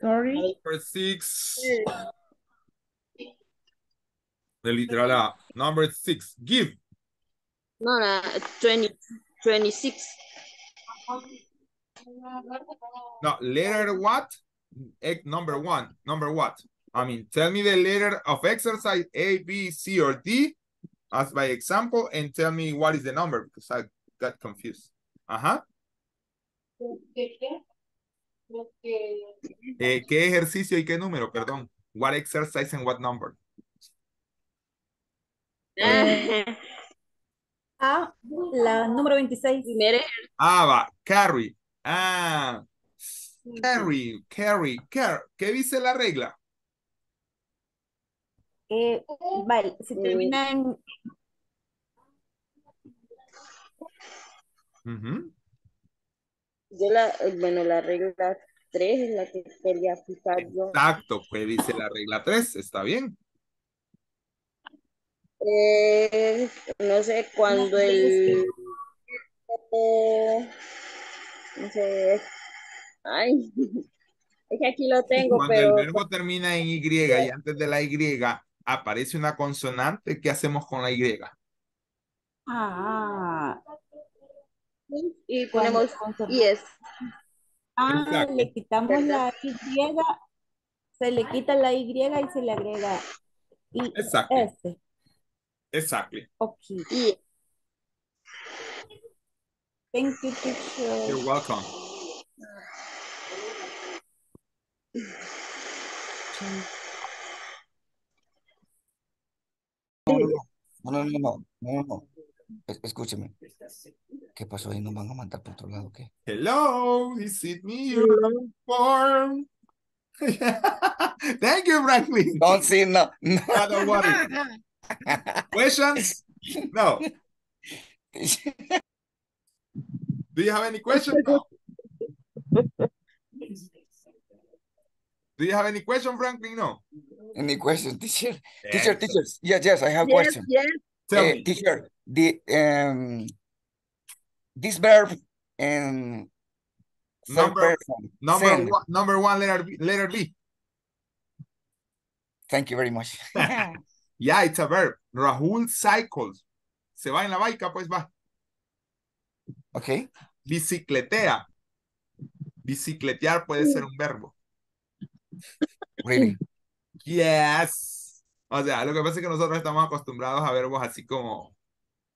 Sorry. Number six. De literal A. Number six. Give. No, la 20, 26. No, letter what? eh, number one, number what? I mean, tell me the letter of exercise A, B, C, or D as by example and tell me what is the number because I got confused. Ajá. Eh, ¿Qué ejercicio y qué número? Perdón. What exercise and what number? Ah, la número 26. Ah, va. Carry. Ah. Carry, carry, carry. ¿Qué dice la regla? Eh, vale, se termina en Ujú. Yo la, eh, bueno, la regla 3 es la que quería fijar yo. Exacto, pues dice la regla 3, está bien. Eh, no sé, cuando el... eh, no sé, ay, es que aquí lo tengo, Cuando pero el verbo termina en Y y antes de la Y aparece una consonante, ¿qué hacemos con la Y? Ah, y ponemos yes. ah, Exacto. le quitamos la Y, se le quita la Y y se le agrega I, Exacto. S. Exactly. Ok. Thank you, teacher. You're welcome. No, no, no, no, no, no, no. Es- Escúcheme. ¿Qué pasó ahí? ¿Nos van a mandar por otro lado? ¿Qué? Hello, is it me you're looking for? Thank you, Franklin. Don't see, no. no. Don't worry. Questions? No. Do you have any questions? No. Do you have any question, Franklin? No. Any question, teacher? Teacher, Excellent. teacher. Yes, yes, I have Yes, question. yes. Tell Eh, me. teacher, the um this verb in third Number- person. Number send. one, number one letter B, letter B. Thank you very much. Yeah, it's a verb. Rahul cycles. Se va en la baica, pues va. Okay. Bicicletea. Bicicletear puede ser un verbo. Really? Yes. O sea, lo que pasa es que nosotros estamos acostumbrados a verbos así como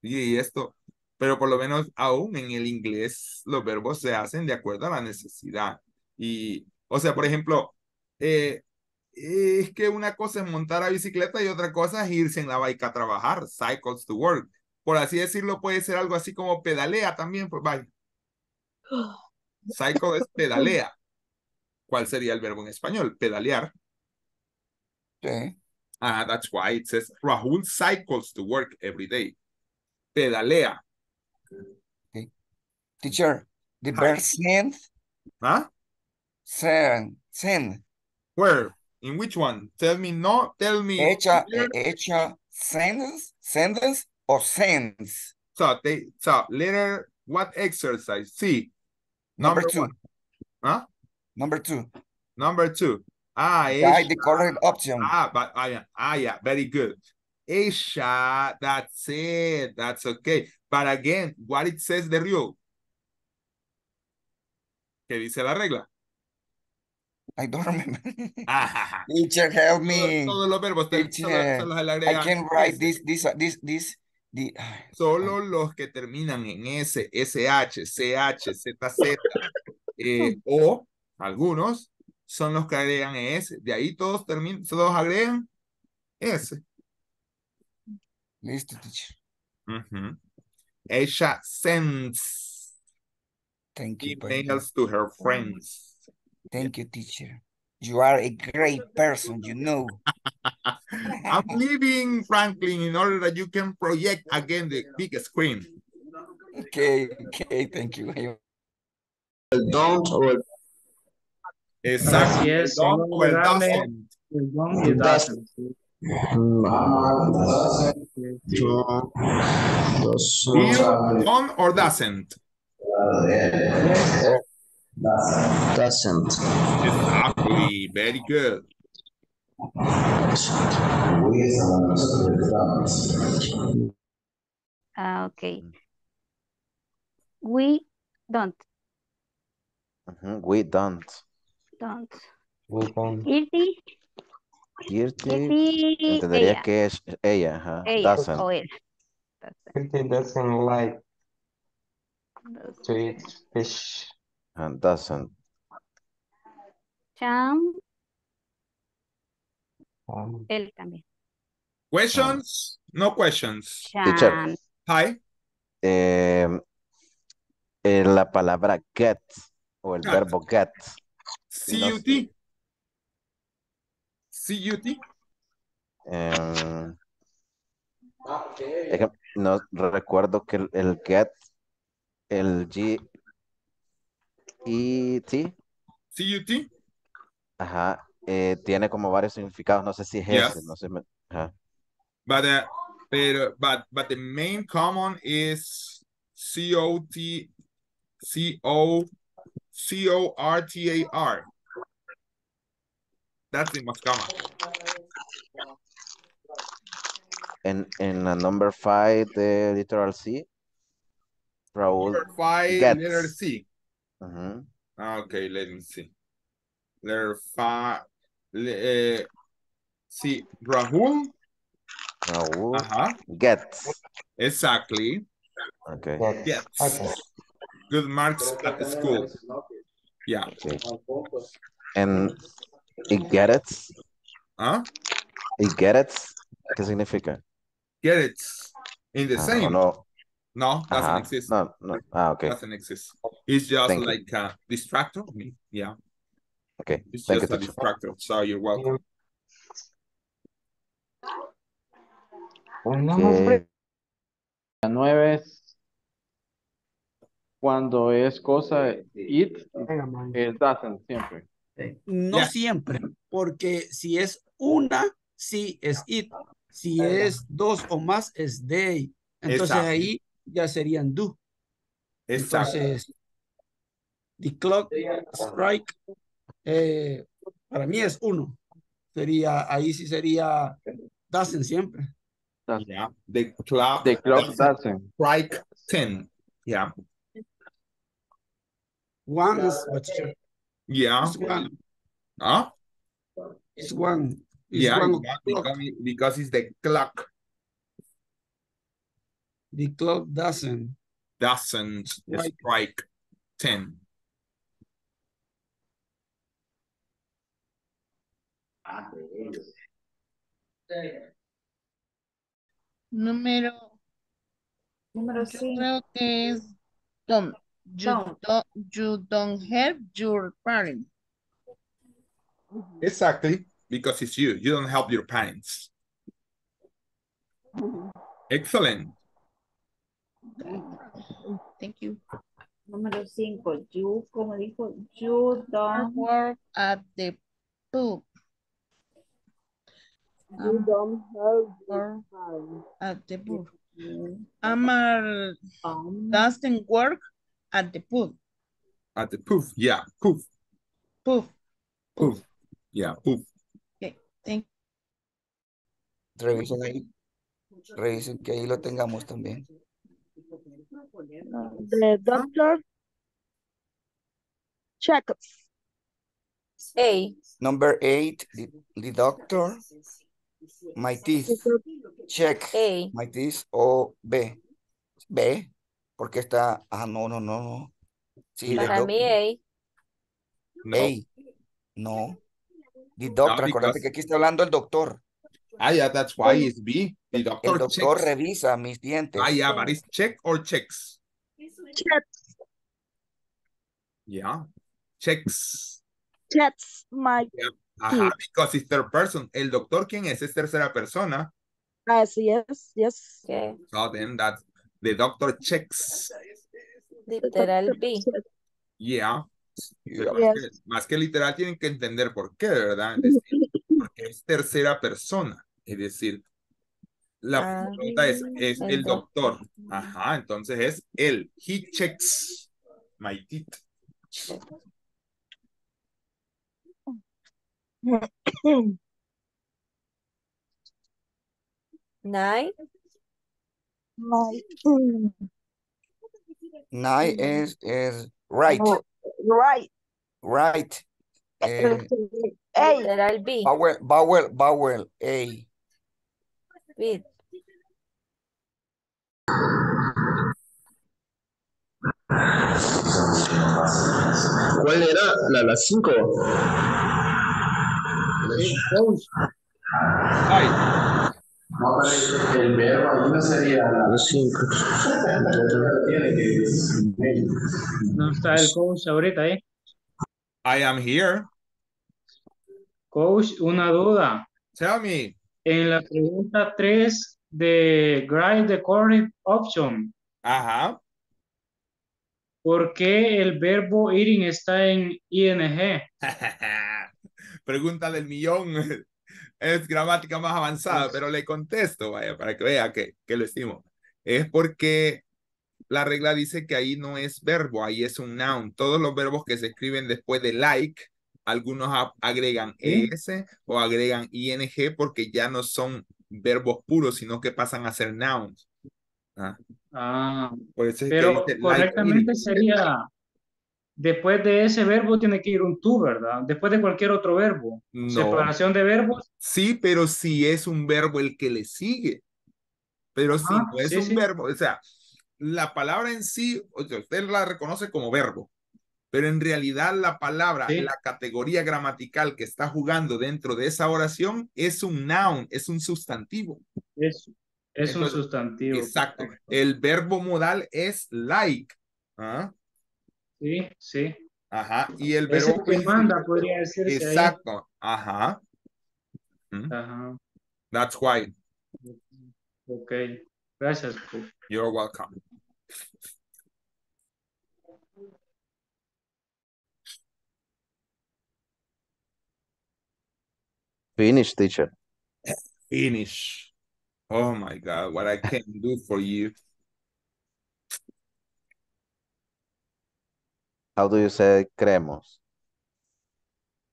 y esto, pero por lo menos aún en el inglés los verbos se hacen de acuerdo a la necesidad. Y, o sea, por ejemplo, eh, es que una cosa es montar a bicicleta y otra cosa es irse en la bike a trabajar, cycles to work. Por así decirlo, puede ser algo así como pedalea también, pues vaya. Cycle es pedalea. ¿Cuál sería el verbo en español? Pedalear. Ah, that's why it says Rahul cycles to work every day. Pedalea. Teacher, the verb send, ¿Ah? send, send. Where? In which one? Tell me no, tell me. Hecha, hecha sentence, sentence or sends. So, they, so letter, what exercise? C. Number two. one. Huh? Number two. Number two. Ah, Yeah, Asia. the correct option. Ah, but ah, yeah, ah, yeah, very good. Asia, that's it. That's okay. But again, what it says the rule. ¿Qué dice la regla? I don't remember. Ah, Teacher, help me. todos los verbos Teacher, I can write this, this, uh, this, this, the, Solo los que terminan en S, SH, CH, ZZ eh, o algunos son los que agregan S. De ahí todos terminan, todos agregan S. listo, teacher. Ujú. Ella sends Thank you. emails to her friends. Thank you, teacher. You are a great person, you know. I'm leaving Franklin in order that you can project again the big screen. Okay, okay, thank you. Don't or Exacto. Así el es, don't solo o el darle doesn't. el don y el doesn't. Will, don't or doesn't. doesn't. Exactly. Very good. Ah, okay. We don't, Ujú, We don't. Don't. Irti, Kirti, Irti, entendería ella. que es ella, ajá. Ella Doesn't. o él. It doesn't like to eat fish. and doesn't. Cham, Um, él también. Questions? No questions. Teacher. Cham, Hi. Eh, eh, la palabra get o el Get. verbo get. C-U-T. C-U-T. es que no recuerdo que el, el get, el G E T, C-U-T. ajá, eh, tiene como varios significados. No sé si es Yes. ese, no sé. me- ajá. But, uh, pero, but, but the main common is C-O-T, C-O, C-O-R-T-A-R. That's the most common. En, en la number five de literal C, Raúl Number five, gets. letter C. Ujú. Okay, let me see. Letter five, le- eh, sí, Rahul. Raúl Ajá, gets. exactly. Okay. Gets okay. Good marks at the school. Yeah. okay. En y get it, Huh? y get it, ¿qué significa? Get it in the Ah, same. no, No, doesn't ajá, exist. no, no, ah, okay, Doesn't exist. It's just Thank you. like a distractor. Me. Yeah, okay, it's thank you, just a distractor. So you're welcome. Okay. La nueve es cuando es cosa it, it doesn't siempre. No Yeah. siempre, porque si es una, sí es it. Si es dos o más, es they. Entonces Exacto. ahí ya serían do. Exacto. Entonces, the clock strike, eh, para mí es uno. Sería, ahí sí sería doesn't siempre. Yeah, the clock. The clock doesn't doesn't. strike ten. Yeah, One is, but yeah. it's one. Huh? It's one. It's Yeah, one because, because because it's the clock The clock doesn't. doesn't Strike. strike ten. Número, Número yo 5. creo que es don't. You Don't. don't, you don't help your parents. Exactly, because it's you. You don't help your parents. Excellent. Thank you. Número 5. You, como dijo, you don't, Work at the pub. You don't help Or your at the pub. Amar Um, doesn't work at the pub. At the poof. Yeah, poof, Pub. poof. Yeah, poof. Okay, thank Revisen ahí. Revisen que ahí lo tengamos también. The doctor checks. A. Number eight, the, the doctor, my teeth, check, A. my teeth, o B. B, porque está, ah, no, no, no, no. Sí, Para mí doctor. A. No. A, no. The doctor, acuérdate because- que aquí está hablando el doctor. Ah, yeah, that's why it's B. The doctor, El doctor checks. revisa mis dientes. Ah, yeah, but it's check or checks. Checks. Yeah, checks. Checks my. Ajá, because it's third person. El doctor, ¿quién es? Es tercera persona. Así es, yes. Okay. So then that the doctor checks. Literal B. Yeah. Yes. más, que, más que literal tienen que entender por qué, ¿verdad? Es decir, porque es tercera persona. Es decir, la Ah, pregunta es, es el el doctor. Ajá, entonces es él. He checks my teeth. Nine. My. Nine es, es right, Oh, right. right. eh, Literal B. vowel, vowel, vowel, A. B. ¿Cuál era? La, la cinco. Ay, El verbo ahí no sería la cinco. No está el coach ahorita, ¿eh? I am here. Coach, una duda. Tell me. En la pregunta 3 de Write the correct option, Ajá. ¿por qué el verbo eating está en ing? Pregunta del millón. Es gramática más avanzada, pero le contesto, vaya, para que vea que, que lo estimo. Es porque la regla dice que ahí no es verbo, ahí es un noun. Todos los verbos que se escriben después de like, algunos agregan es o agregan ing porque ya no son verbos puros, sino que pasan a ser nouns. Ah, Ah, por eso es que pero like correctamente eating. sería, después de ese verbo tiene que ir un to, ¿verdad? Después de cualquier otro verbo. No. Separación de verbos. Sí, pero si es un verbo el que le sigue. Pero si Ah, no es sí, un sí. verbo, o sea, la palabra en sí, o sea, usted la reconoce como verbo, pero en realidad la palabra, la categoría gramatical que está jugando dentro de esa oración es un noun, es un sustantivo. Es, es un sustantivo. Exacto. El verbo modal es like. ¿ah? Sí, sí. Ajá. Y el Es verbo el que manda, podría decirse ahí. Exacto. Ajá. Mm, Ajá. That's why. Ok. Gracias. You're welcome. Finish, teacher. Finish. Oh my God, what I can do for you. How do you say creemos?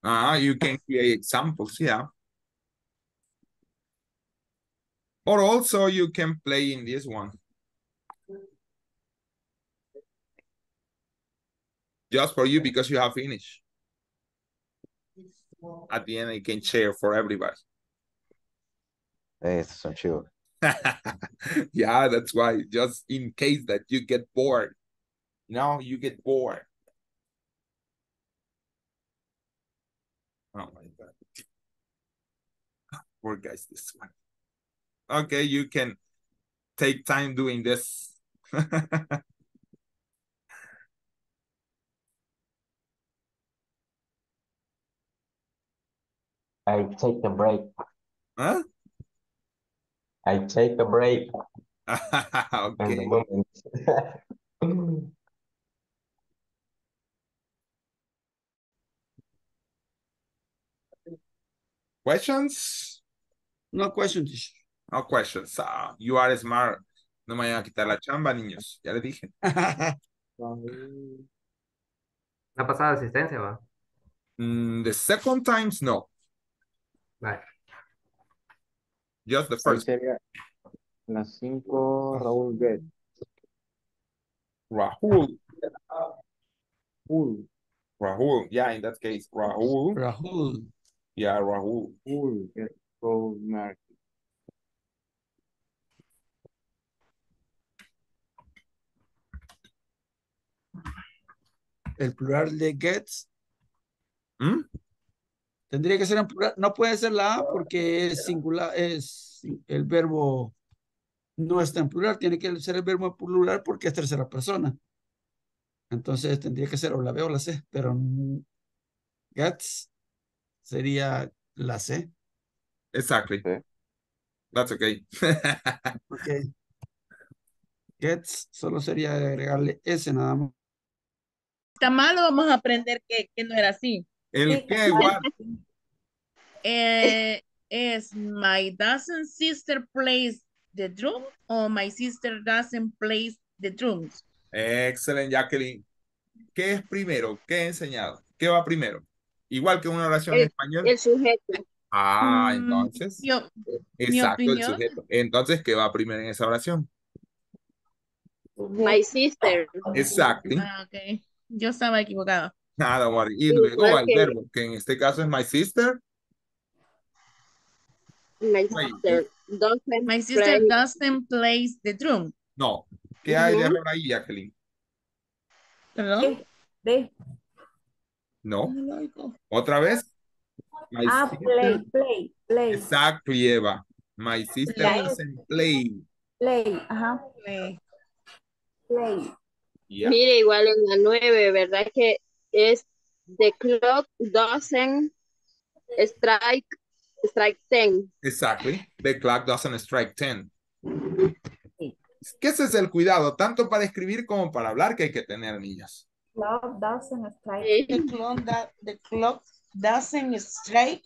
Ah, you can create examples, yeah. Or also you can play in this one. Just for you because you have finished. At the end, you can share for everybody. Estos son chivos. yeah, that's why. Just in case that you get bored. No, you get bored. Oh my god. Poor guys, this one. Okay, you can take time doing this. I take a break. huh? I take a break okay. Questions? No questions. No questions. Ah, you are smart. No me vayan a quitar la chamba, niños. Ya les dije. La pasada asistencia, va. Mm, the second times, no. Vale. Just the first. las cinco, Raúl get. Rahul. Full. Rahul. Yeah, in that case, Rahul. Rahul. Yeah, Rahul. Gold mark. El plural de gets ¿Mm? tendría que ser en plural. No puede ser la A porque es singular, es el verbo no está en plural, tiene que ser el verbo en plural porque es tercera persona. Entonces tendría que ser o la B o la C, pero mm, gets sería la C. Exactly. That's okay. Ok. Gets solo sería agregarle S nada más. Está malo, vamos a aprender que, que no era así. ¿El qué? What? Eh, es my doesn't sister plays the drum o my sister doesn't plays the drums. Excelente, Jacqueline. ¿Qué es primero? ¿Qué he enseñado? ¿Qué va primero? Igual que una oración en español. el sujeto. Ah, Mm, entonces. Yo, Exacto, el sujeto. Entonces, ¿qué va primero en esa oración? My sister. Exactly. ah, ok. Yo estaba equivocada. Nada, worry. Y luego va el verbo, que en este caso es my sister. My sister doesn't My sister play- doesn't play the drum. No. ¿Qué hay de error ahí, Jacqueline? ¿Perdón? Ve. No. ¿Otra vez? My Ah, sister- play, play, play, Exactly, Eva. My sister Play. doesn't play. play, ajá. Play. Play. Yeah. Mire, igual en la 9, ¿verdad? Que es the clock doesn't strike, strike 10. Exactly. The clock doesn't strike 10. Es que ese es el cuidado, tanto para escribir como para hablar que hay que tener, niños. Clock doesn't strike. The clock, that, the clock doesn't strike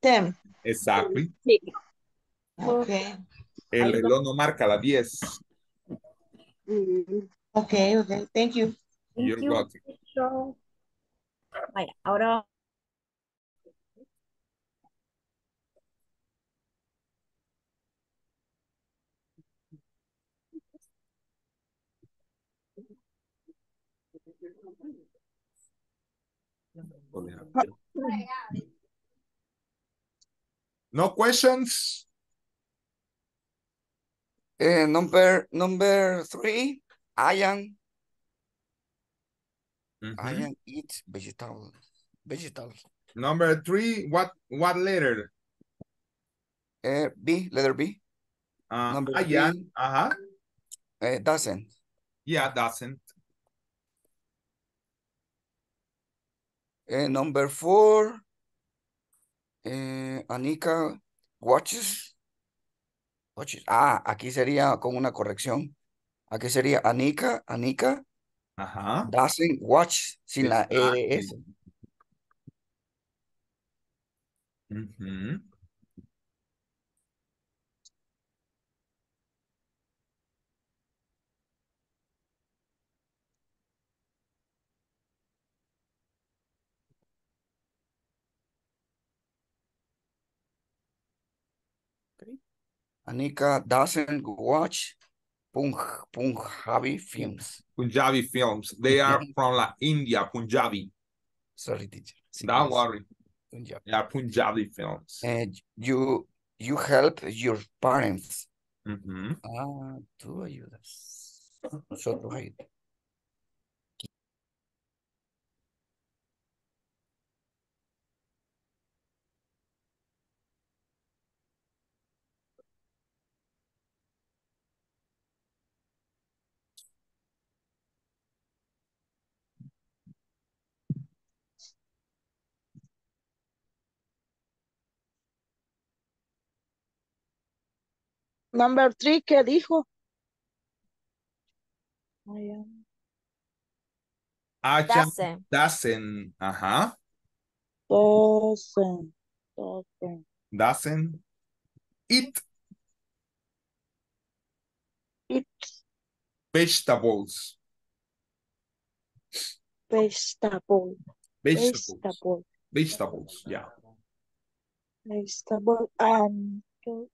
ten. Exactly. Sí. Okay. El reloj no marca las 10. Mm, Okay, okay. Thank you. Thank You're you, welcome. teacher. Vaya, ahora No questions? Eh, number, number three, I am, I Mhm. am eat vegetables, vegetables. Number three, what what letter? Eh, B, letter B, Uh, Number I am, three. ajá. eh, doesn't. Yeah, doesn't. Eh, number four, eh, Anika watches. Watches. Ah, aquí sería con una corrección. Aquí sería Anika, Anika Ajá. doesn't watch sin la ES. Anika doesn't watch Pung, Punjabi films. Punjabi films. They are from la India, Punjabi. Sorry, teacher. Don't worry. Punjab. They are Punjabi films. And you, you help your parents. Ujú. Ah, tú ayudas. Nosotros ayudamos. Number three, ¿qué dijo? I am- Acha Doesn't. doesn't. Ajá. Doesn't. Doesn't. Doesn't. Eat Eat vegetables. vegetable. Vegetables. Vegetable. Vegetables. Yeah. Vegetable and go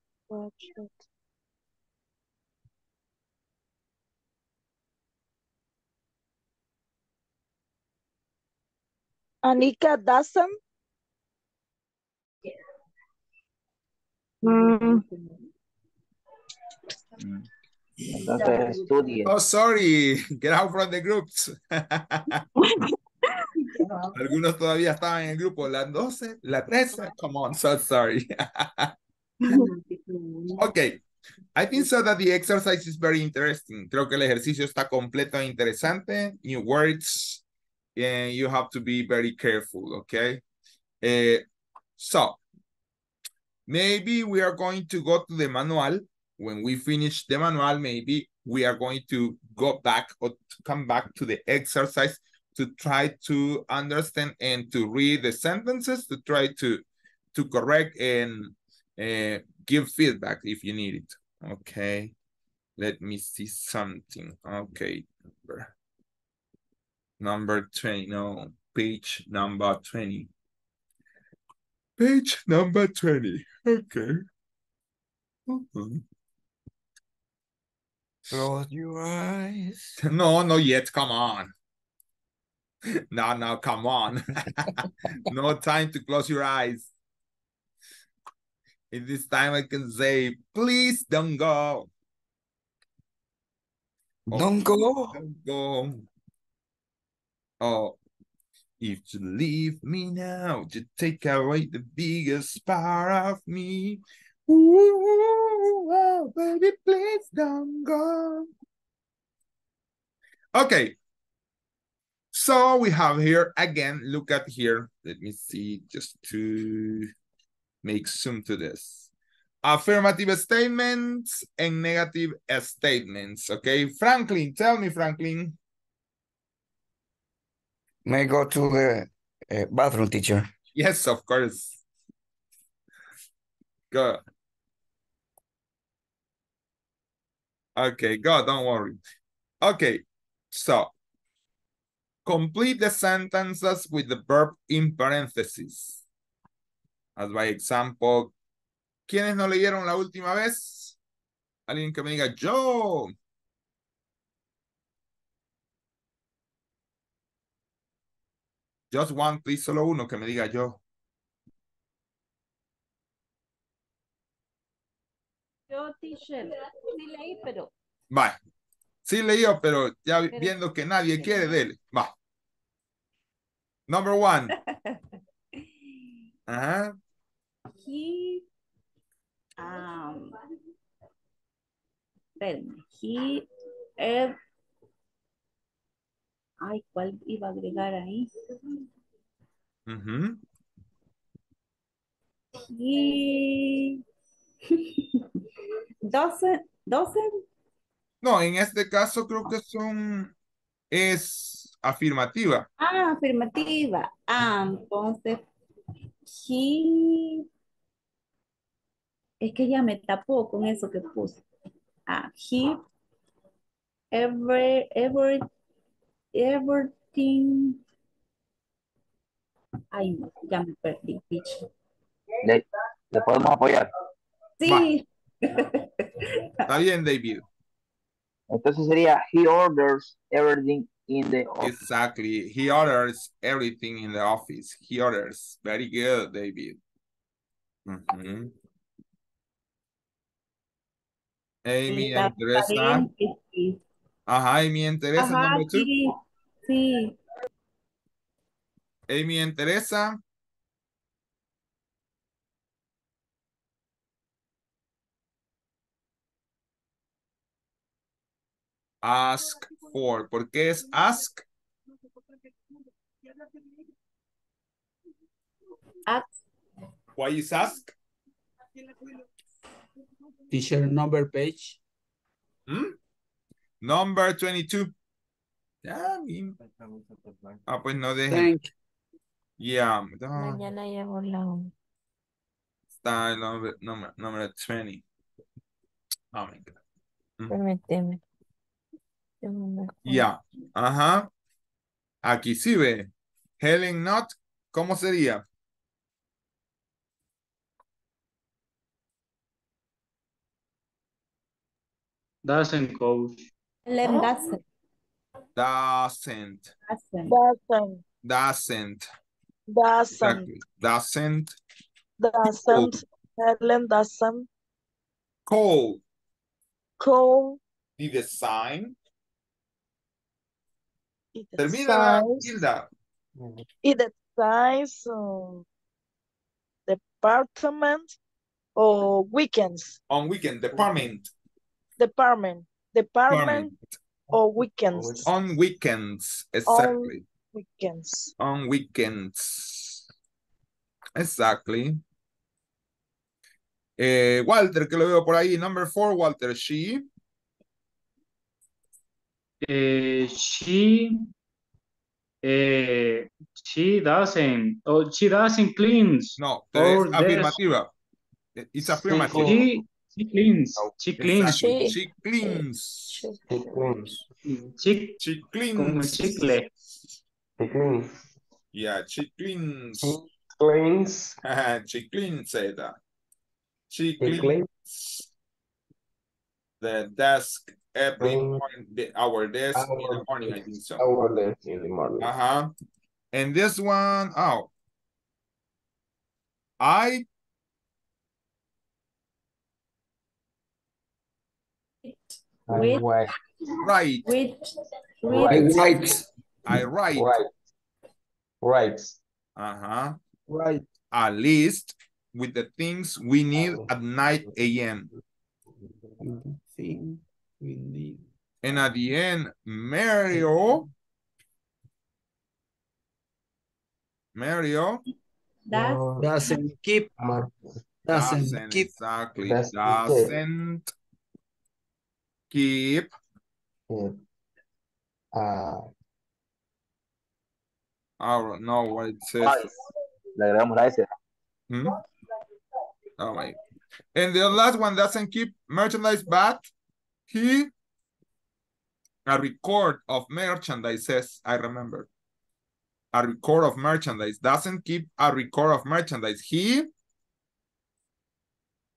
Anika doesn't. Mm, estudie. Oh, sorry. Get out from the groups. Algunos todavía estaban en el grupo. Las 12, la 13. Come on, so sorry. okay. I think so that the exercise is very interesting. Creo que el ejercicio está completo e interesante. New words. And you have to be very careful, okay? Eh, so, maybe we are going to go to the manual. When we finish the manual, maybe we are going to go back or come back to the exercise to try to understand and to read the sentences, to try to, to correct and uh, give feedback if you need it. Okay. Let me see something. Okay. Number, number 20. No, page number 20. Page number 20. Okay. Mhm. Close your eyes. No, no yet. Come on. no, no, come on. no time to close your eyes. In this time I can say, please don't go. Oh, Don't go. Don't go. Oh, if you leave me now, you take away the biggest part of me. Ooh, oh, baby, please don't go. Okay. So we have here again, look at here. Let me see just to make zoom to this. Affirmative statements and negative statements. Okay, Franklin, tell me, Franklin. May go to the uh, bathroom, teacher. Yes, of course. Go. Okay, go, don't worry. Okay, so complete the sentences with the verb in parentheses. As by example, ¿quiénes no leyeron la última vez? Alguien que me diga. Just one, please, solo uno que me diga yo. Yo, teacher, sí leí, pero Va. Sí leyó, pero ya Pero- viendo que nadie quiere, dele. Va. Number one. Ajá. He, um, he, ev- ay, ¿cuál iba a agregar ahí? ujú. He, doesn't, doesn't, No, en este caso creo que son, es afirmativa. ah, afirmativa, ah, entonces, he, es que ya me tapó con eso que puse, ah, he, every, every, everything, ay, no, ya me perdí, teacher. Le, le podemos apoyar. Sí. Está bien, David. Entonces sería, he orders everything in the office. Exactly. He orders everything in the office. He orders. Very good, David. Ujú. Amy Está- and Teresa. Ajá, Amy and Teresa, Ajá, number two. sí, sí. Amy and Teresa. Ask for. ¿Por qué es ask? Ask. Why is ask? Teacher number page. Hmm? Number 22. Ya, mi- Ah, pues no dejen. Thank. Yeah, no, Mañana llevo la está el number, number, number 20. Oh my God. Permíteme. Ver. Ya, ajá. Aquí sí ve. Helen not, ¿cómo sería? Doesn't coach. Ellen doesn't. Doesn't. doesn't. Doesn't. Doesn't. Doesn't. Exactly. Doesn't. Doesn't. Helen doesn't. Call Call. the design. Termina. Hilda. It decides um, department or weekends. On weekend, department. Department. Department or weekends. On weekends. Exactly. Weekends. On weekends. Exactly. Eh, Walter, que lo veo por ahí. Number four, Walter. She. Eh, she, eh, she doesn't, oh, she doesn't cleans. No, desk. afirmativa. It's affirmative. She, she cleans, she cleans. Exactly. She cleans. Chic, She como cleans. chicle. Yeah, she cleans. Cleans. she cleans it. She She cleans the desk every Mm. morning, the, our desk in the Our morning, I think so. Our desk in the morning. Uh-huh. And this one, oh. I With- write. write, With, Right. with, Right. I write, Right. Right. uh-huh, Right. a list with the things we need at 9 a.m. Thing we need. And at the end, Mario, Mario that, Doesn't keep. Doesn't doesn't keep. exactly, Doesn't doesn't keep it. Uh, I don't know what it says. Vice. Le agregamos la S. Hmm? Oh my. And the last one doesn't keep merchandise, but he a record of merchandise says, I remember. A record of merchandise doesn't keep a record of merchandise. He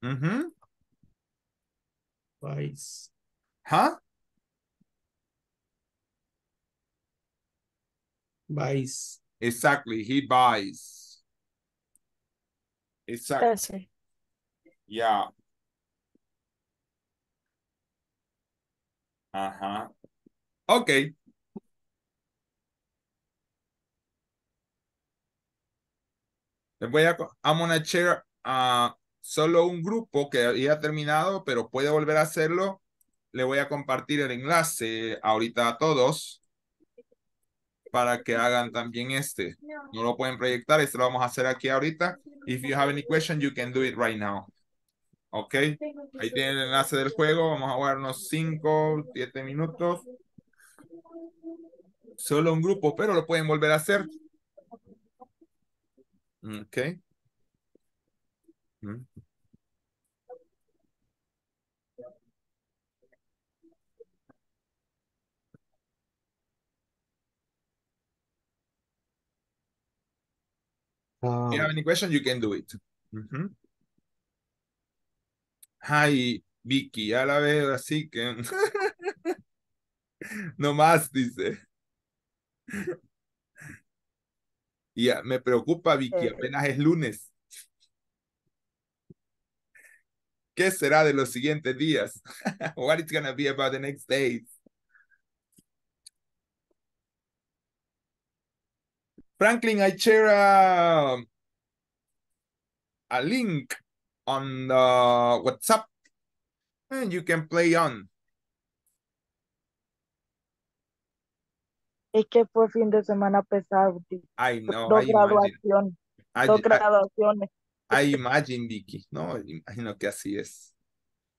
mm-hmm. Vice. Huh? Vice. Exactly. He buys. Exactly. Ese. Yeah. Ajá. Okay. Les voy a, I'm gonna share a solo un grupo que había terminado, pero puede volver a hacerlo. Le voy a compartir el enlace ahorita a todos para que hagan también este. No lo pueden proyectar, esto lo vamos a hacer aquí ahorita. If you have any question, you can do it right now. Ok, ahí tienen el enlace del juego. Vamos a jugar unos 5, 7 minutos. Solo un grupo, pero lo pueden volver a hacer. Ok. Mm. If you have any question, you can do it. Hi, Vicky, ya la veo así que... no más, dice. Ya, me preocupa, Vicky, apenas es lunes. ¿Qué será de los siguientes días? What is gonna be about the next days? Franklin, I share a, a link on the WhatsApp and you can play on. Es que fue fin de semana pesado. I know, Dos I imagine. graduaciones. I, Dos I, graduaciones. I imagine, Vicky. No, imagino que así es.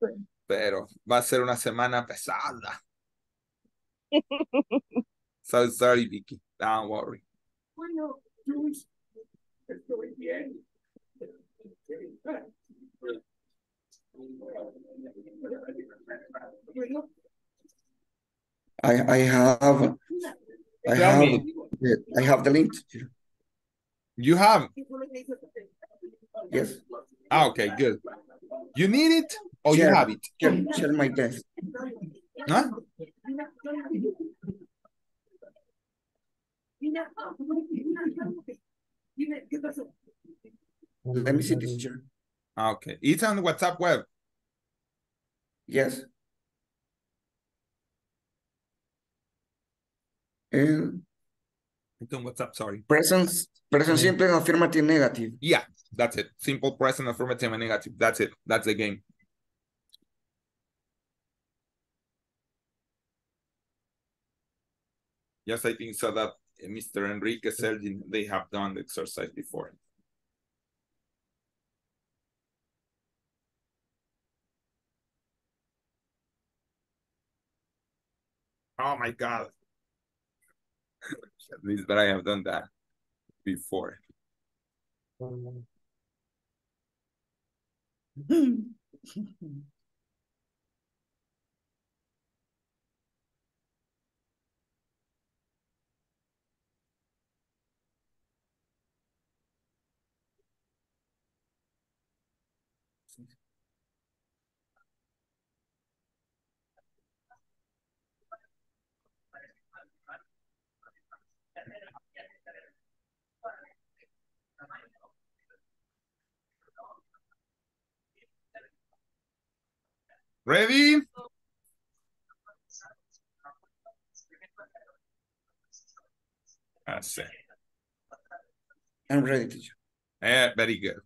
Sí. Pero va a ser una semana pesada. So sorry, Vicky. Don't worry. Bueno, Luis, estoy bien. I, I have, I Tell have, me. I have the link. You have? Yes. Ah, okay, good. You need it or you have it? Share, share my desk. Huh? Let me see this teacher. Ah, Okay. It's on the WhatsApp web. Yes. And It's on WhatsApp, sorry. present, present simple and affirmative negative. Yeah, that's it. Simple present, affirmative, and negative. That's it. That's the game. Yes, I think so that uh, Mr. Enrique Sergin, they have done the exercise before. Oh my God. At least I have done that before. Ready? That's it. I'm ready, teacher. Yeah, very good.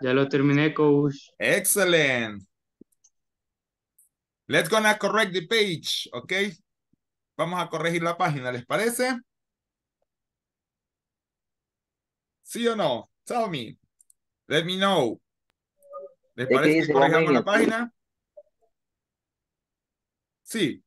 Ya lo terminé, coach. Excellent. Let's gonna correct the page, okay? Vamos a corregir la página, ¿les parece? ¿Sí o no? Tell me. Let me know. ¿Les parece que corrijamos la página? Sí.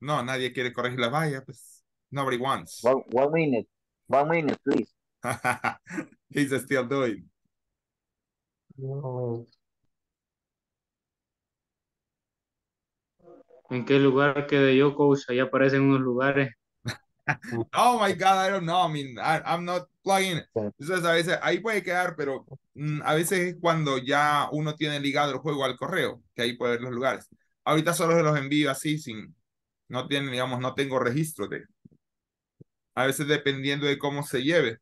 No, nadie quiere corregir la valla, pues. Nobody wants. One, one minute. One minute, please. He's still doing. ¿En qué lugar quedé yo, coach? Ahí aparecen unos lugares. Oh my God, I don't know. I mean, I, I'm not plugging. Entonces, a veces ahí puede quedar, pero mm, a veces es cuando ya uno tiene ligado el juego al correo, que ahí puede ver los lugares. Ahorita solo se los envío así, sin, no tienen, digamos, no tengo registro de. A veces dependiendo de cómo se lleve.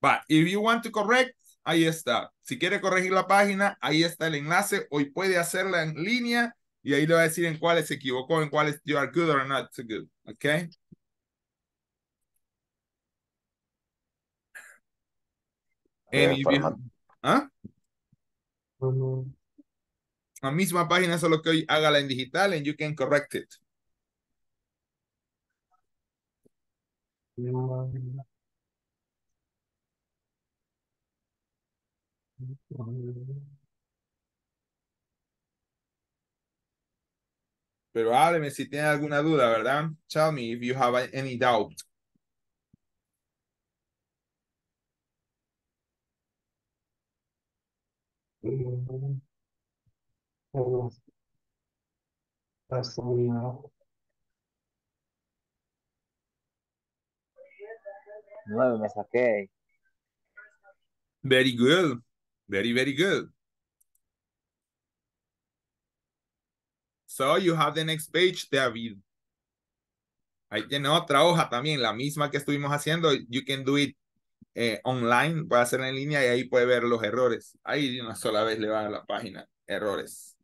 But if you want to correct, ahí está. Si quiere corregir la página, ahí está el enlace. Hoy puede hacerla en línea y ahí le va a decir en cuáles se equivocó, en cuáles you are good or not so good. Okay. And if para you- man- ¿Ah? La misma página, solo que hoy hágala en digital and you can correct it. Pero hábleme si tiene alguna duda, ¿verdad? Tell me if you have any doubt. Nueve me saqué. Very good. Very, very good. So you have the next page, David. Ahí tiene otra hoja también, la misma que estuvimos haciendo. You can do it eh, online, puede hacerla en línea y ahí puede ver los errores. Ahí una sola vez le va a la página, errores.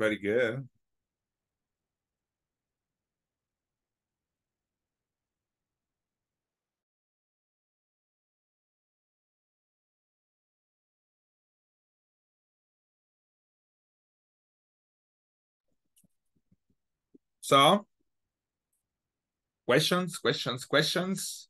Very good. So, questions, questions, questions.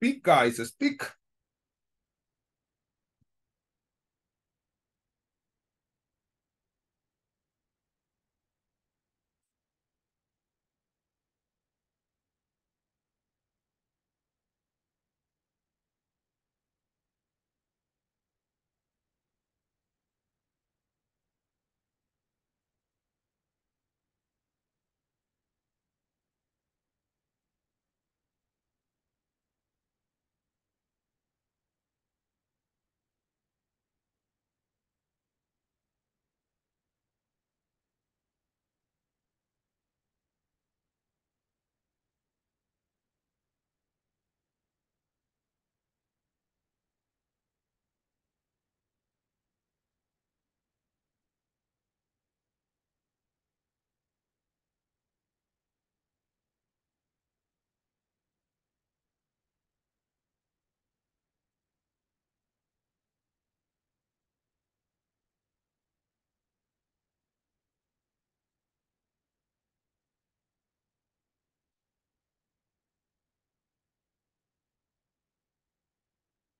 big guys, big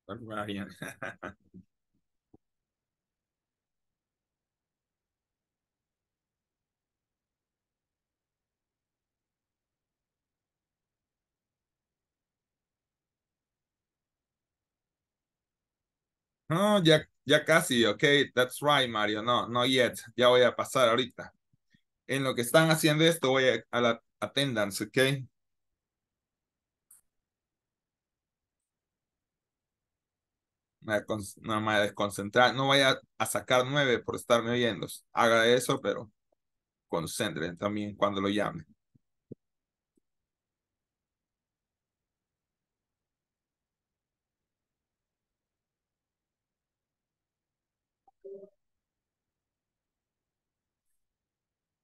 No, ya, ya casi, ok, that's right, Mario. No, no yet. Ya voy a pasar ahorita. En lo que están haciendo esto, voy a, a la attendance, ok. Me voy a desconcentrar. No vaya a sacar nueve por estarme oyendo. Haga eso, pero concentren también cuando lo llame.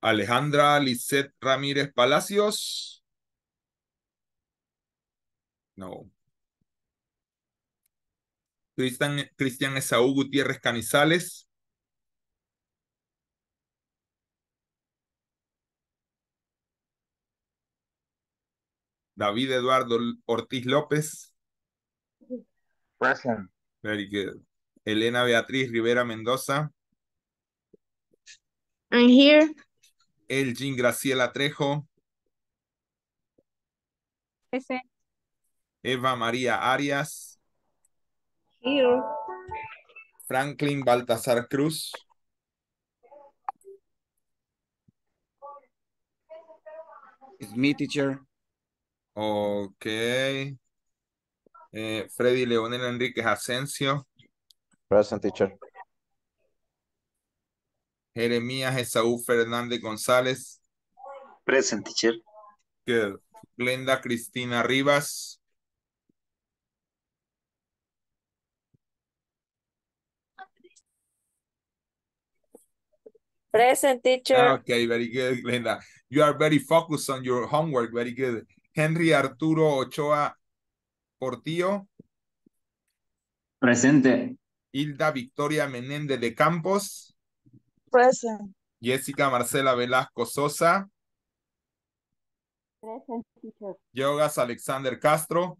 Alejandra Lisset Ramírez Palacios. No. Cristian, Cristian Esaú Gutiérrez Canizales. David Eduardo Ortiz López. Present. Very good. Elena Beatriz Rivera Mendoza. I'm here. Elgin Graciela Trejo. Present. Eva María Arias. Here. Franklin Baltasar Cruz. It's me, teacher. Ok. Eh, Freddy Leonel Enríquez Asensio. Present teacher. Jeremías Esaú Fernández González. Present, teacher. Good. Glenda Cristina Rivas. Present teacher. Okay, very good, Glenda. You are very focused on your homework. Very good. Henry Arturo Ochoa Portillo. Presente. Hilda Victoria Menéndez de Campos. Present. Jessica Marcela Velasco Sosa. Present, teacher. Yogas Alexander Castro.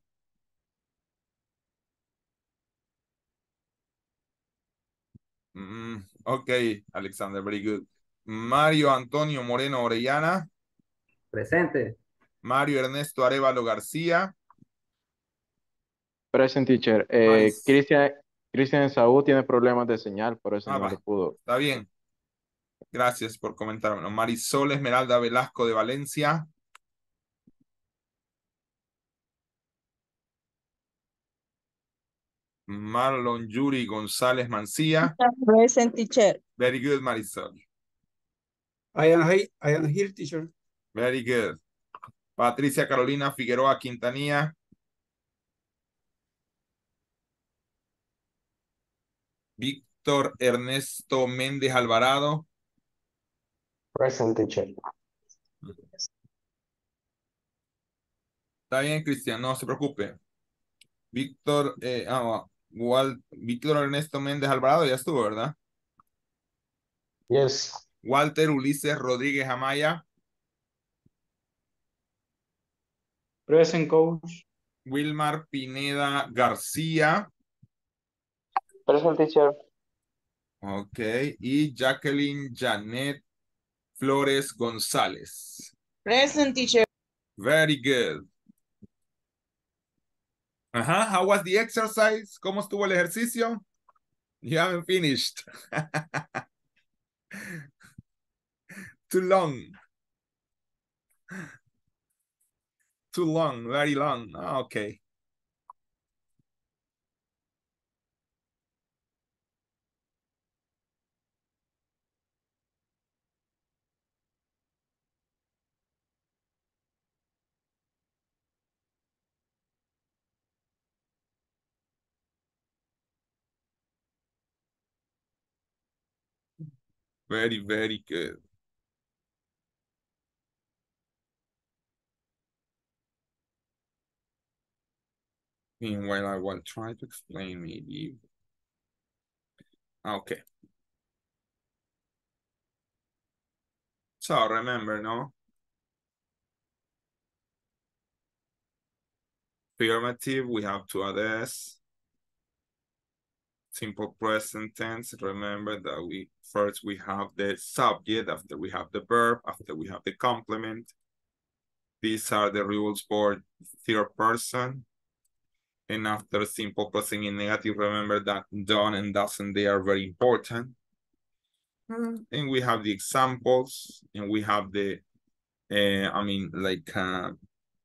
Mm, ok, Alexander, very good. Mario Antonio Moreno Orellana. Presente. Mario Ernesto Arevalo García. Present teacher. Eh, Nice. Cristian, Cristian Saúl tiene problemas de señal, por eso Ah, no va. lo pudo. Está bien. Gracias por comentármelo. Marisol Esmeralda Velasco de Valencia. Marlon Yuri González Mancía. Present teacher. Very good, Marisol. I am, he- I am here, teacher. Very good. Patricia Carolina Figueroa Quintanilla. Víctor Ernesto Méndez Alvarado. Present teacher. Está bien, Cristian, no se preocupe. Víctor, eh, ah, Wal- Víctor Ernesto Méndez Alvarado ya estuvo, ¿verdad? Yes. Walter Ulises Rodríguez Amaya. Present, coach. Wilmar Pineda García. Present teacher. Ok. Y Jacqueline Janet Flores González. Present teacher. Very good. Ajá, how was the exercise? ¿Cómo estuvo el ejercicio? You haven't finished. Too long. Too long, very long. Ah, okay. Very, very good. Meanwhile, I will try to explain maybe. Okay. So remember, no? Affirmative, we have to add S. simple present tense, remember that we first we have the subject, after we have the verb, after we have the complement. These are the rules for third person. And after simple present in negative, remember that done and doesn't, they are very important. And we have the examples, and we have the, uh, I mean, like, uh,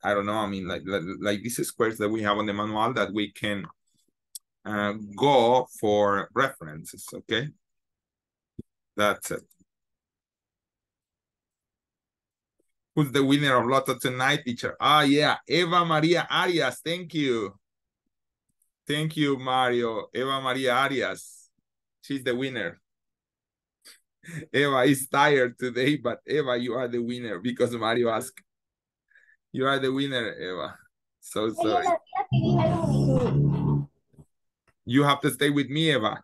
I don't know, I mean, like, like, like these squares that we have on the manual that we can uh, go for references, okay? That's it. Who's the winner of Lotto tonight, teacher? Ah, yeah, Eva Maria Arias, thank you. Thank you, Mario. Eva Maria Arias. She's the winner. Eva is tired today, but Eva, you are the winner because Mario asked. You are the winner, Eva. So sorry. You have to stay with me, Eva.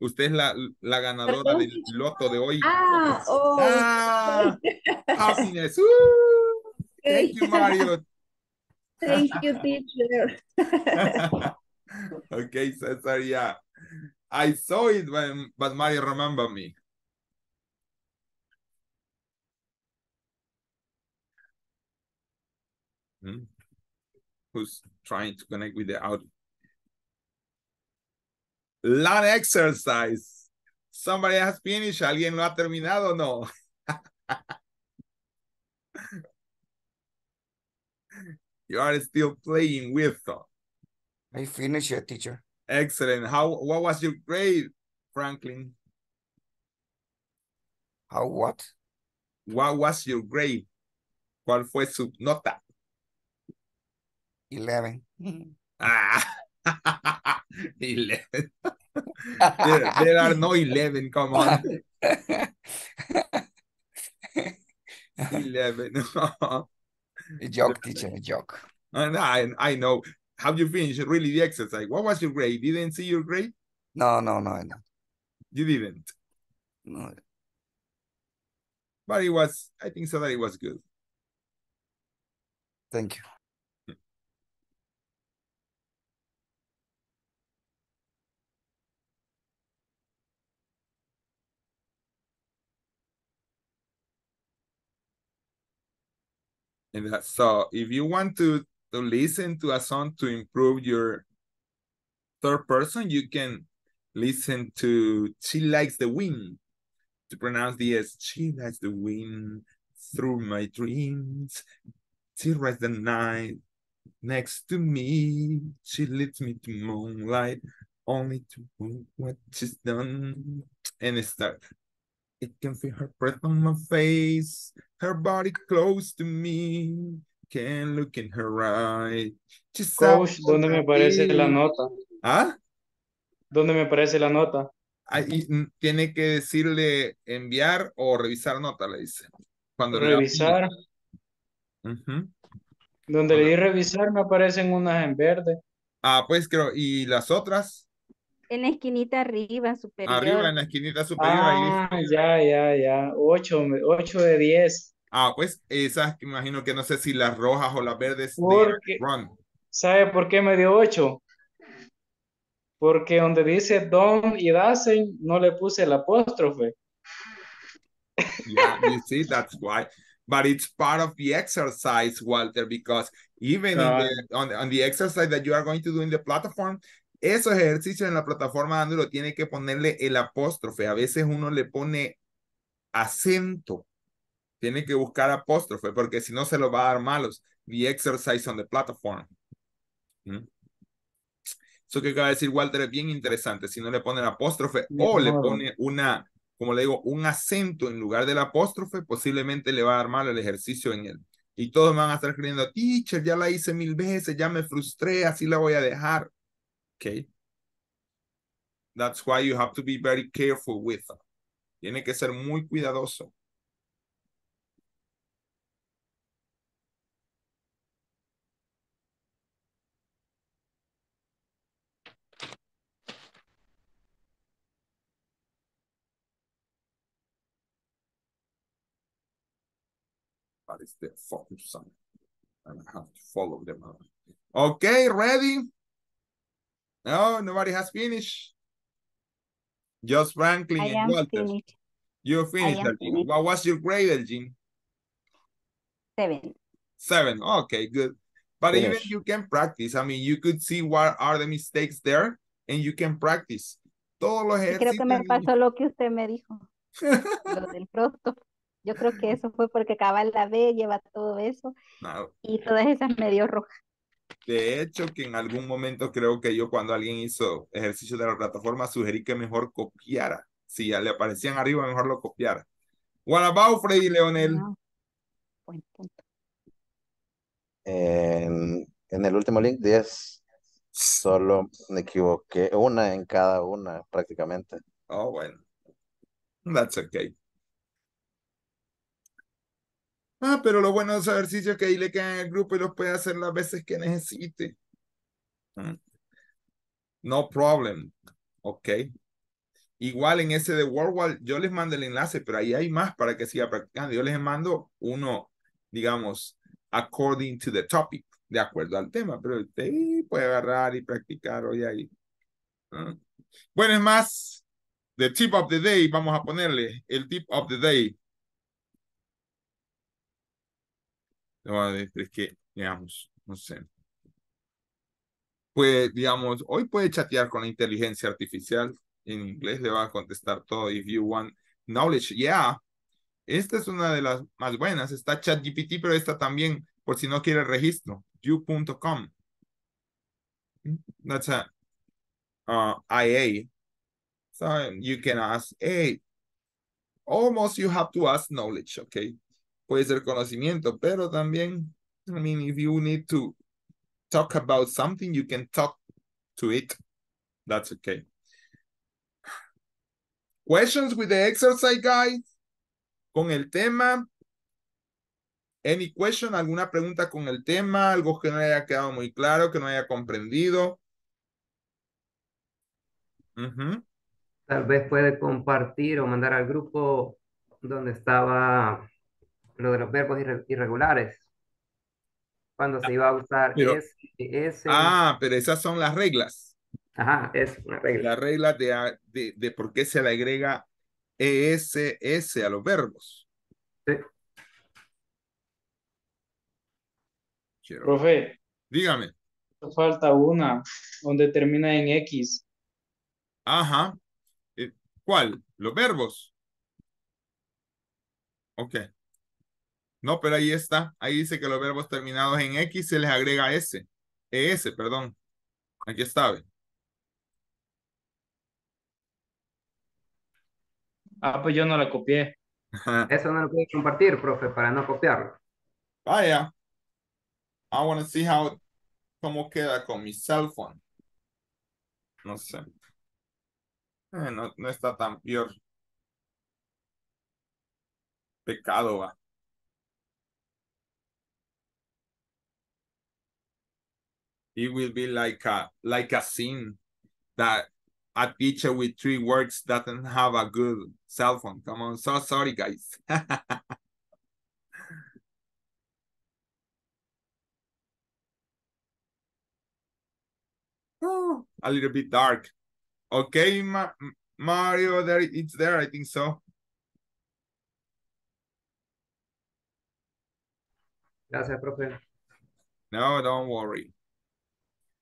Usted es la, la ganadora del loto de hoy. Ah, oh. Ah, happiness. Thank you, Mario. Thank you, teacher. okay, Cesar, yeah. I saw it when, but Mario remember me. Hmm? Who's trying to connect with the audio? Land exercise. Somebody has finished. ¿Alguien lo ha terminado no? you are still playing with them. I finished it, teacher. Excellent. How what was your grade, Franklin? How what? What was your grade? ¿Cuál fue su nota? 11. Ah, 11. there, there are no 11, come on. 11. a joke, teacher, a joke. And I, I know. Have you finished really the exercise? What was your grade? Didn't see your grade? No, no, no, no. You didn't. No. But it was, I think so that it was good. Thank you. And that, so if you want to, to listen to a song to improve your third person, you can listen to She Likes the Wind. To pronounce the S, She Likes the Wind through my dreams. She rides the night next to me. She leads me to moonlight only to what she's done. And it It can feel her breath on my face, her body close to me. Can look in her eye. She's Coach, ¿dónde me aparece la nota? ¿Ah? ¿Dónde me aparece la nota? Ahí mm, tiene que decirle enviar o revisar nota, le dice. Cuando le Revisar. Donde le di revisar me aparecen unas en verde. Ah, pues creo. ¿Y las otras? En la esquinita arriba, superior. Arriba en la esquinita superior. ahí. Ah, ya, ya, ya. Ocho, ocho de diez. Ah, pues esas que imagino que no sé si las rojas o las verdes de Porque- run. ¿Sabe por qué me dio ocho? Porque donde dice don y doesn't, no le puse el apóstrofe. Yeah, you see, that's why. But it's part of the exercise, Walter, because even in the, on, on the exercise that you are going to do in the platform, esos ejercicios en la plataforma Android tiene que ponerle el apóstrofe. A veces uno le pone acento. Tiene que buscar apóstrofe, porque si no se lo va a dar malos. The exercise on the platform. ¿Mm? Eso que acaba de decir Walter es bien interesante. Si no le ponen apóstrofe o le pone una, como le digo, un acento en lugar del apóstrofe, posiblemente le va a dar mal el ejercicio en él. Y todos van a estar escribiendo, teacher, ya la hice mil veces, ya me frustré, así la voy a dejar. Okay. That's why you have to be very careful with them. Tiene que ser muy cuidadoso. That is the focus sign. And I have to follow them. Okay, ready? No, nobody has finished. Just Franklin I and Walter. finished. You finished, finished. What was your grade, Elgin? Seven. Seven. Okay, good. But even you can practice. I mean, you could see what are the mistakes there and you can practice. Todos los Y creo que me ejercicios. pasó lo que usted me dijo. Lo del prosto. Yo creo que eso fue porque cabal la B lleva todo eso No, y todas esas medio rojas. De hecho, que en algún momento creo que yo cuando alguien hizo ejercicio de la plataforma sugerí que mejor copiara. Si ya le aparecían arriba, mejor lo copiara. What about Freddy Leonel? No. Buen punto. En, en el último link 10, solo me equivoqué una en cada una prácticamente. Oh, bueno. That's okay. Ah, pero lo bueno de esos ejercicios es que ahí le quedan en el grupo y los puede hacer las veces que necesite. Mm. No problem. Ok. Igual en ese de WordWall, yo les mando el enlace, pero ahí hay más para que siga practicando. Yo les mando uno, digamos, according to the topic, de acuerdo al tema, pero usted puede agarrar y practicar hoy ahí. Ah. Bueno, es más, the tip of the day, vamos a ponerle el tip of the day. No, es que, digamos, no sé. Pues, digamos, hoy puede chatear con la inteligencia artificial. En inglés le va a contestar todo. If you want knowledge, yeah. Esta es una de las más buenas. Está ChatGPT, pero esta también, por si no quiere registro. You.com. That's a uh, IA. So you can ask, hey, almost you have to ask knowledge, okay? Puede ser conocimiento, pero también, I mean, if you need to talk about something, you can talk to it. That's okay. Questions with the exercise, guys? Con el tema. Any question? ¿Alguna pregunta con el tema? ¿Algo que no haya quedado muy claro, que no haya comprendido? Tal vez puede compartir o mandar al grupo donde estaba lo de los verbos irre- irregulares. Cuando se iba a usar Pero- es, ese. Ah, pero esas son las reglas. Ajá, es una regla. Las reglas de, a- de, de por qué se le agrega ES, a los verbos. Sí. Quiero- Profe, Dígame. falta una donde termina en X. Ajá. Eh, ¿Cuál? Los verbos. Ok. No, pero ahí está. Ahí dice que los verbos terminados en X se les agrega S. ES, perdón. Aquí está. ve. Ah, pues yo no la copié. Eso no lo puede compartir, profe, para no copiarlo. Vaya. I want to see how, cómo queda con mi cell phone. No sé. Eh, no, no está tan peor. Pecado, va. It will be like a, like a scene that a teacher with three words doesn't have a good cell phone. Come on, so sorry, guys. Oh, a little bit dark. Okay, Ma Mario, there it's there. I think so. Gracias, profe. No, don't worry.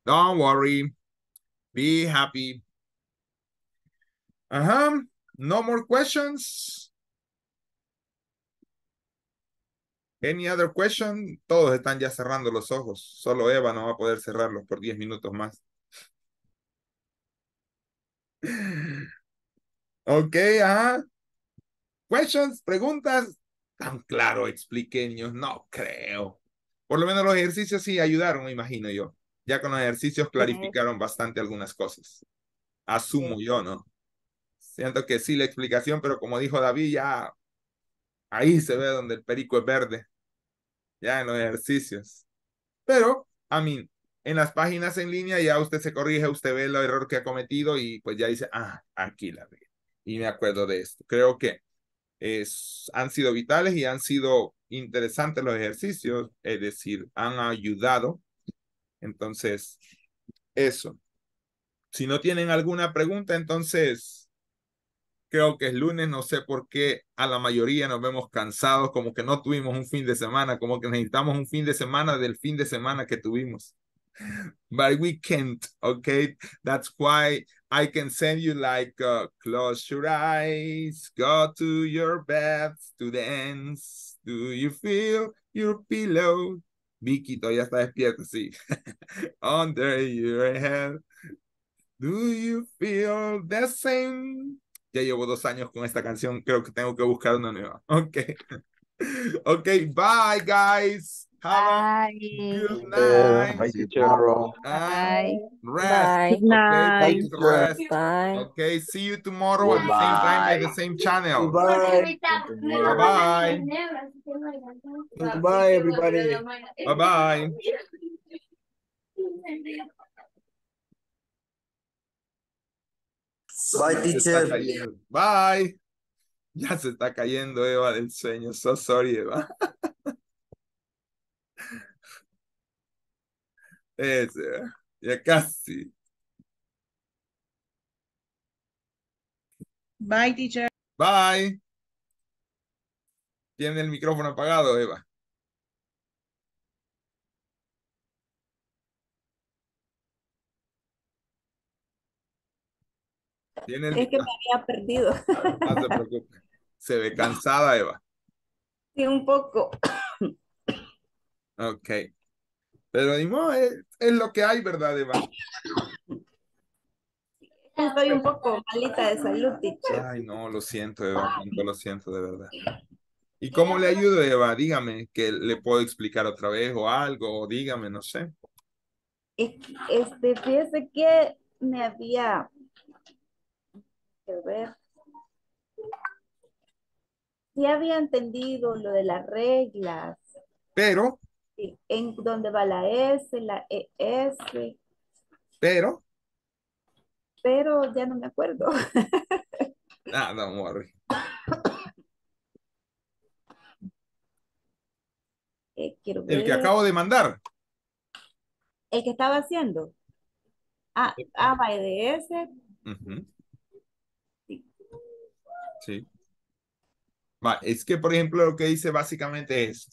Don't worry. Be happy. Uh-huh. No more questions. Any other question? Todos están ya cerrando los ojos. Solo Eva no va a poder cerrarlos por 10 minutos más. Ok, ajá. Questions, preguntas. Tan claro expliqué, niños. No creo. Por lo menos los ejercicios sí ayudaron, me imagino yo. Ya con los ejercicios clarificaron bastante algunas cosas. Asumo yo, ¿no? Siento que sí la explicación, pero como dijo David, ya ahí se ve donde el perico es verde. Ya en los ejercicios. Pero, a mí, en las páginas en línea ya usted se corrige, usted ve el error que ha cometido y pues ya dice, ah, aquí la ve. Y me acuerdo de esto. Creo que es, han sido vitales y han sido interesantes los ejercicios, es decir, han ayudado. Entonces, eso. Si no tienen alguna pregunta, entonces creo que es lunes, no sé por qué a la mayoría nos vemos cansados, como que no tuvimos un fin de semana, como que necesitamos un fin de semana del fin de semana que tuvimos. But we can't, okay? That's why I can send you like, uh, close your eyes, go to your bed to dance. Do you feel your pillow? Vicky todavía está despierta, sí. Under your head. Do you feel the same? Ya llevo dos años con esta canción, creo que tengo que buscar una nueva. Ok. Ok, bye guys. Have a good night. Bye, tomorrow. And rest. Bye. Okay, Bye. rest. Bye. Okay, see you tomorrow at the same time at the same channel. Bye. Bye-bye. Goodbye, everybody. Bye-bye. Bye, Se está teacher. Bye. Ya se está cayendo Eva del sueño. So sorry, Eva. Ese, ya casi. Bye, teacher. Bye. Tiene el micrófono apagado, Eva. Tiene el Es que me micrófono. había perdido. No se preocupe. Se ve cansada, Eva. Sí, un poco. Ok. Pero ni modo, es, es lo que hay, ¿verdad, Eva? Estoy un poco malita de salud, teacher. Ay, no, lo siento, Eva. cuánto lo siento, de verdad. ¿Y cómo le ayudo, Eva? Dígame, que le puedo explicar otra vez o algo, o dígame, no sé. Es- Este, fíjese que me había, a ver, sí había entendido lo de las reglas, Pero, sí, en dónde va la S, la ES, pero, pero ya no me acuerdo. ah, don't worry. Eh, quiero El que ver. acabo de mandar. El que estaba haciendo. Ah, ah, va de ese. Ujú. Sí. Va, es que, por ejemplo, lo que dice básicamente es,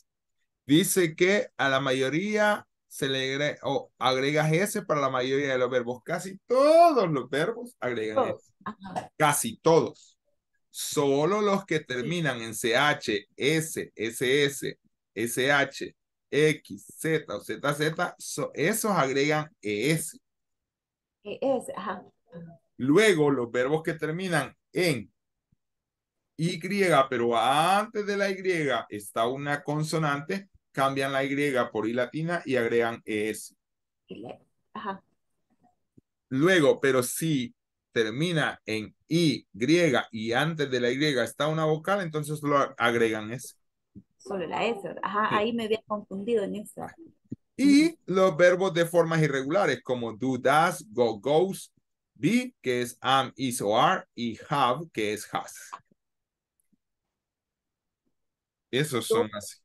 dice que a la mayoría se le agrega, o agregas S para la mayoría de los verbos. Casi todos los verbos agregan Todos. S. Ajá. Casi todos. Solo los que terminan en CH, S, SS, SH, X, Z o ZZ, so- esos agregan ES. Ese, ajá. Luego, los verbos que terminan en Y, pero antes de la Y está una consonante, cambian la Y por I latina y agregan ES. Ajá. Luego, pero si termina en Y y antes de la Y está una vocal, entonces lo agregan S. Solo la S. Ajá, Sí. ahí me había confundido en esa. Y los verbos de formas irregulares como do, does, go, goes, be, que es am, is o are, y have, que es has. Esos son así.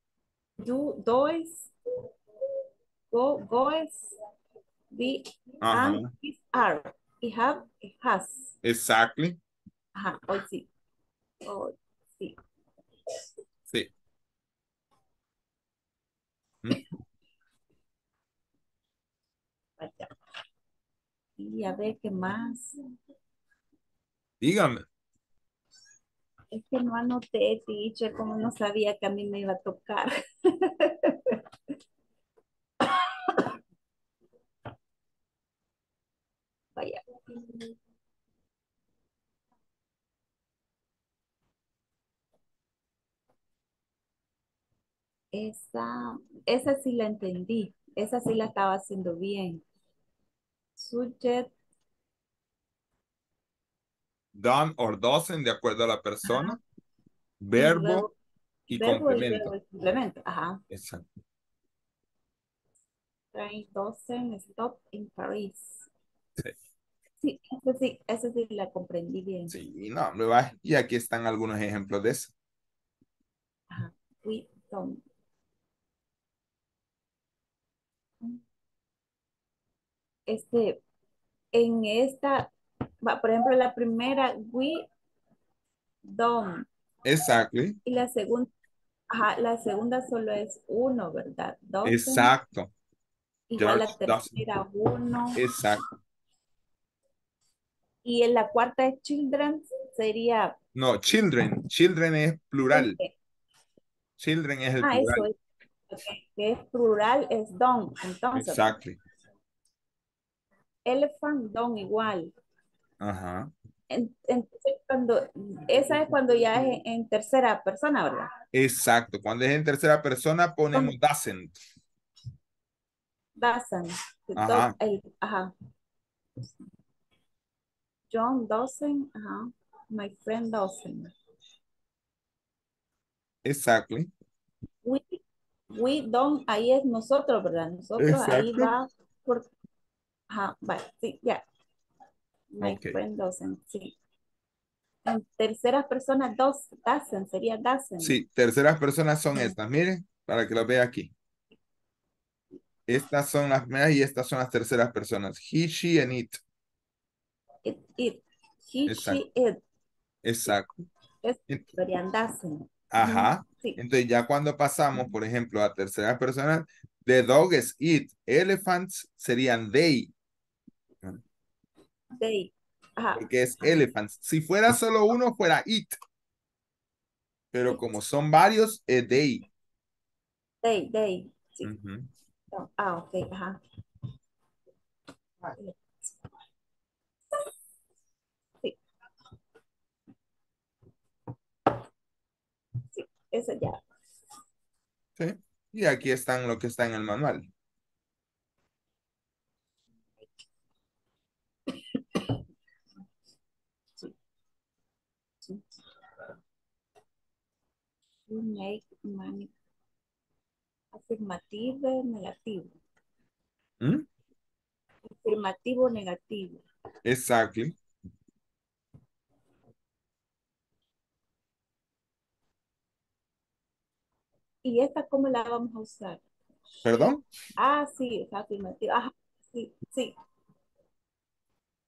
Do, does, go, goes, be, Ajá. am, is, are. Y have, y has. Exactly. Ajá, hoy sí. Hoy sí. Sí. Vaya. Y a ver qué más. Dígame. Es que no anoté, teacher, como no sabía que a mí me iba a tocar. Vaya. Esa, esa sí la entendí. Esa sí la estaba haciendo bien. Subject, Done or doesn't, de acuerdo a la persona. Verbo y verbo y complemento. complemento. Ajá. Exacto. Train doesn't stop in Paris. Sí. Sí, esa sí, esa sí la comprendí bien. Sí, no, me va. Y aquí están algunos ejemplos de eso. Ajá. We don't. Este, en esta, por ejemplo, la primera, we don't. Exactly. Y la segunda, ajá, la segunda solo es uno, ¿verdad? Doesn't. Exacto. La George doesn't. tercera, uno. Exacto. Y en la cuarta es children, sería... No, children. Children es plural. Children es el ah, eso plural. es. ok, Que es plural, es don. Entonces, Exactly. elephant, don igual. Ajá. Entonces, cuando, esa es cuando ya es en, en tercera persona, ¿verdad? Exacto. Cuando es en tercera persona ponemos doesn't. Doesn't. Ajá. Do- el- ajá. John doesn't, ajá. My friend doesn't. Exactly. We, we don't, ahí es nosotros, ¿verdad? Nosotros ahí va por, ajá, va, sí, ya. My Ok. friend doesn't, sí. En tercera persona, dos, doesn't, sería doesn't. Sí, terceras personas son estas. Miren, para que lo vea aquí. Estas son las primeras y estas son las terceras personas. He, she, and it. It, it, he, Exacto. she, it. Exacto. Es, serían doesn't. Ajá. Sí. Entonces ya cuando pasamos, por ejemplo, a terceras personas, the dog is it. Elephants serían they. They. Ajá. Porque es elephants. Si fuera solo uno, fuera it. Pero como son varios, es they. They, they. Sí. Ah, ok, ajá. Sí. Sí, eso ya. Sí. Y aquí están lo que está en el manual. Sí. You make money. Afirmativo, negativo. ¿Mm? Afirmativo, negativo. Exactly. ¿Y esta cómo la vamos a usar? ¿Perdón? Ah, sí, es afirmativo. Ajá, sí, sí.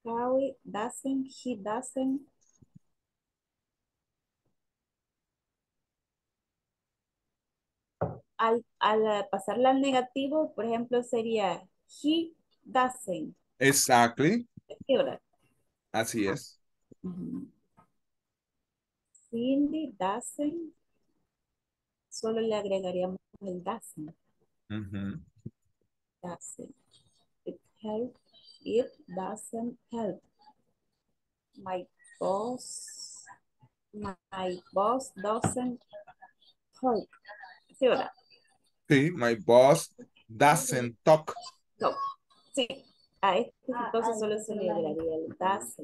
Harry doesn't, he doesn't. Al, al pasarla al negativo, por ejemplo, sería he doesn't. Exactly. Así es. Cindy doesn't. Solo le agregaríamos el doesn't. Ujú. doesn't. It help. It doesn't help. My boss, my boss doesn't talk. ¿Sí, verdad? Sí, my boss doesn't talk. No. Sí. A este entonces solo se le agregaría el doesn't.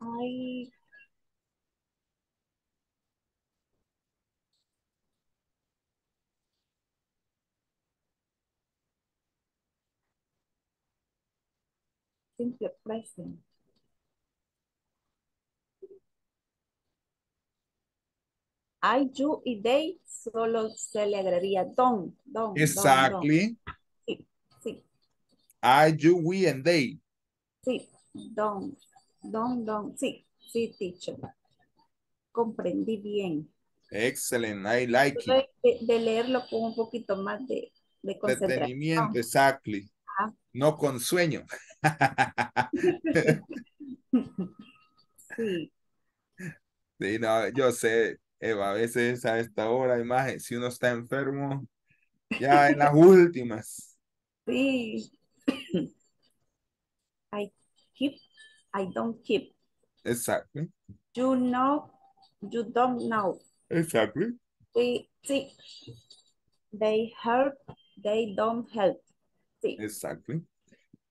Ay, simple present. I, you y they solo se le agregaría don, don, don, don. Exactly. Sí, sí, I, you, we, and they. sí, don, don, don, sí, sí, teacher. Comprendí bien. Excellent. I like it. De, de leerlo con un poquito más de, de concentración. Detenimiento, exactly. Ajá. No con sueño. Sí, Sí, no, yo sé, Eva, a veces a esta hora, imagen, si uno está enfermo, ya en las últimas. sí. I keep, I don't keep. Exactly. You know, you don't know. Exactly. Sí, sí. They help, they don't help. Sí. Exactly.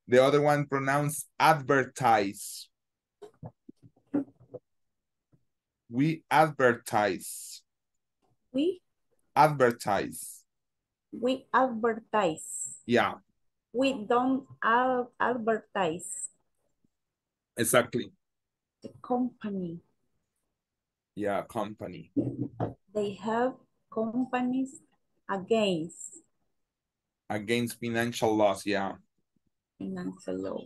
The other one pronounced advertise. We advertise. We, Advertise. we advertise. Yeah, We don't ad- advertise exactly. the company. Yeah, company. They have companies against. Against financial loss, yeah. Financial Angelo.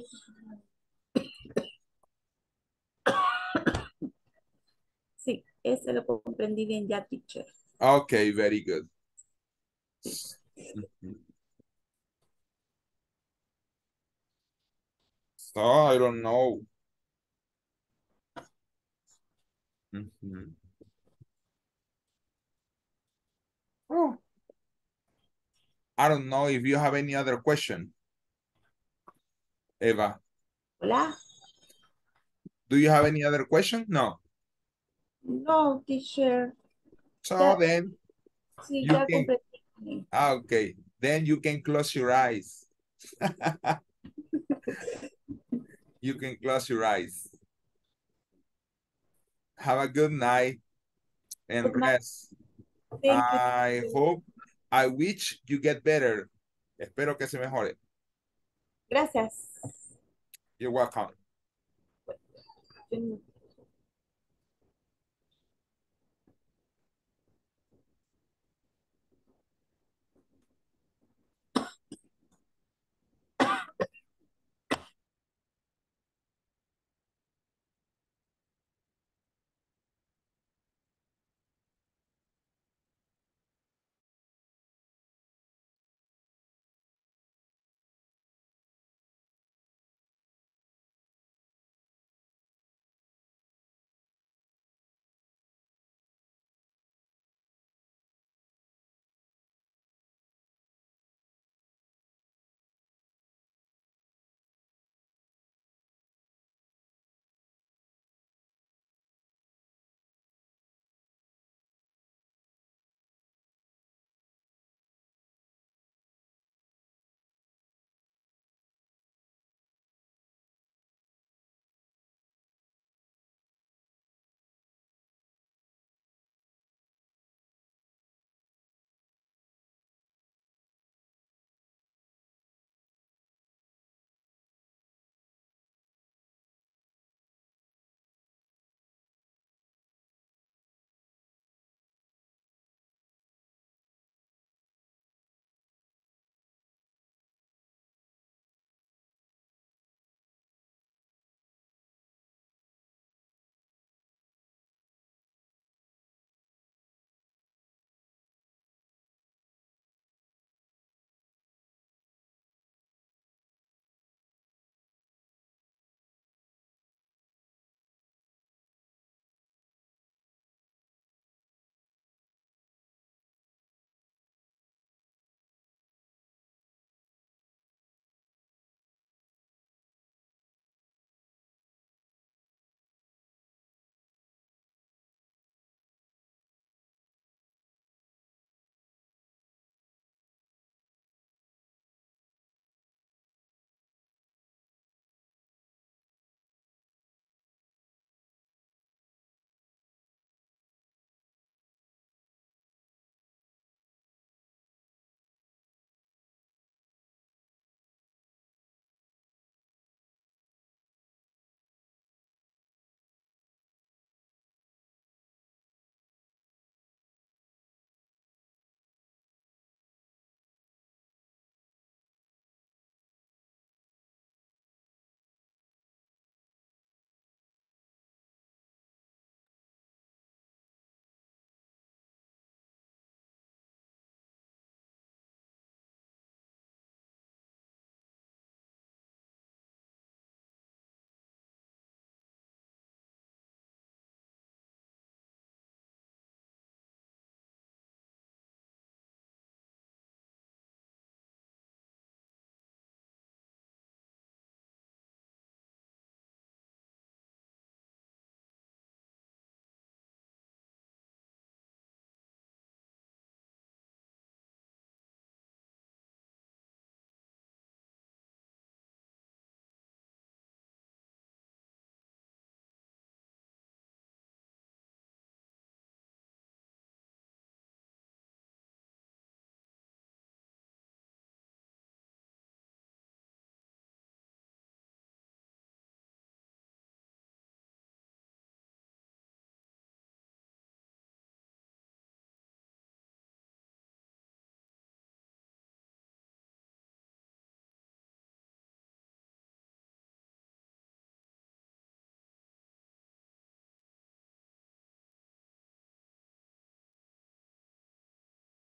Sí, ese lo comprendí bien ya, teacher. Okay, very good. So I don't know. Mhm. Oh. I don't know if you have any other question. Eva, Hola. do you have any other question? No. No, teacher. So Ya- then Sí, you ya can, ah, okay, then you can close your eyes. You can close your eyes. Have a good night and Good night. rest. You. I hope, I wish you get better. Espero que se mejore. Gracias. You're welcome.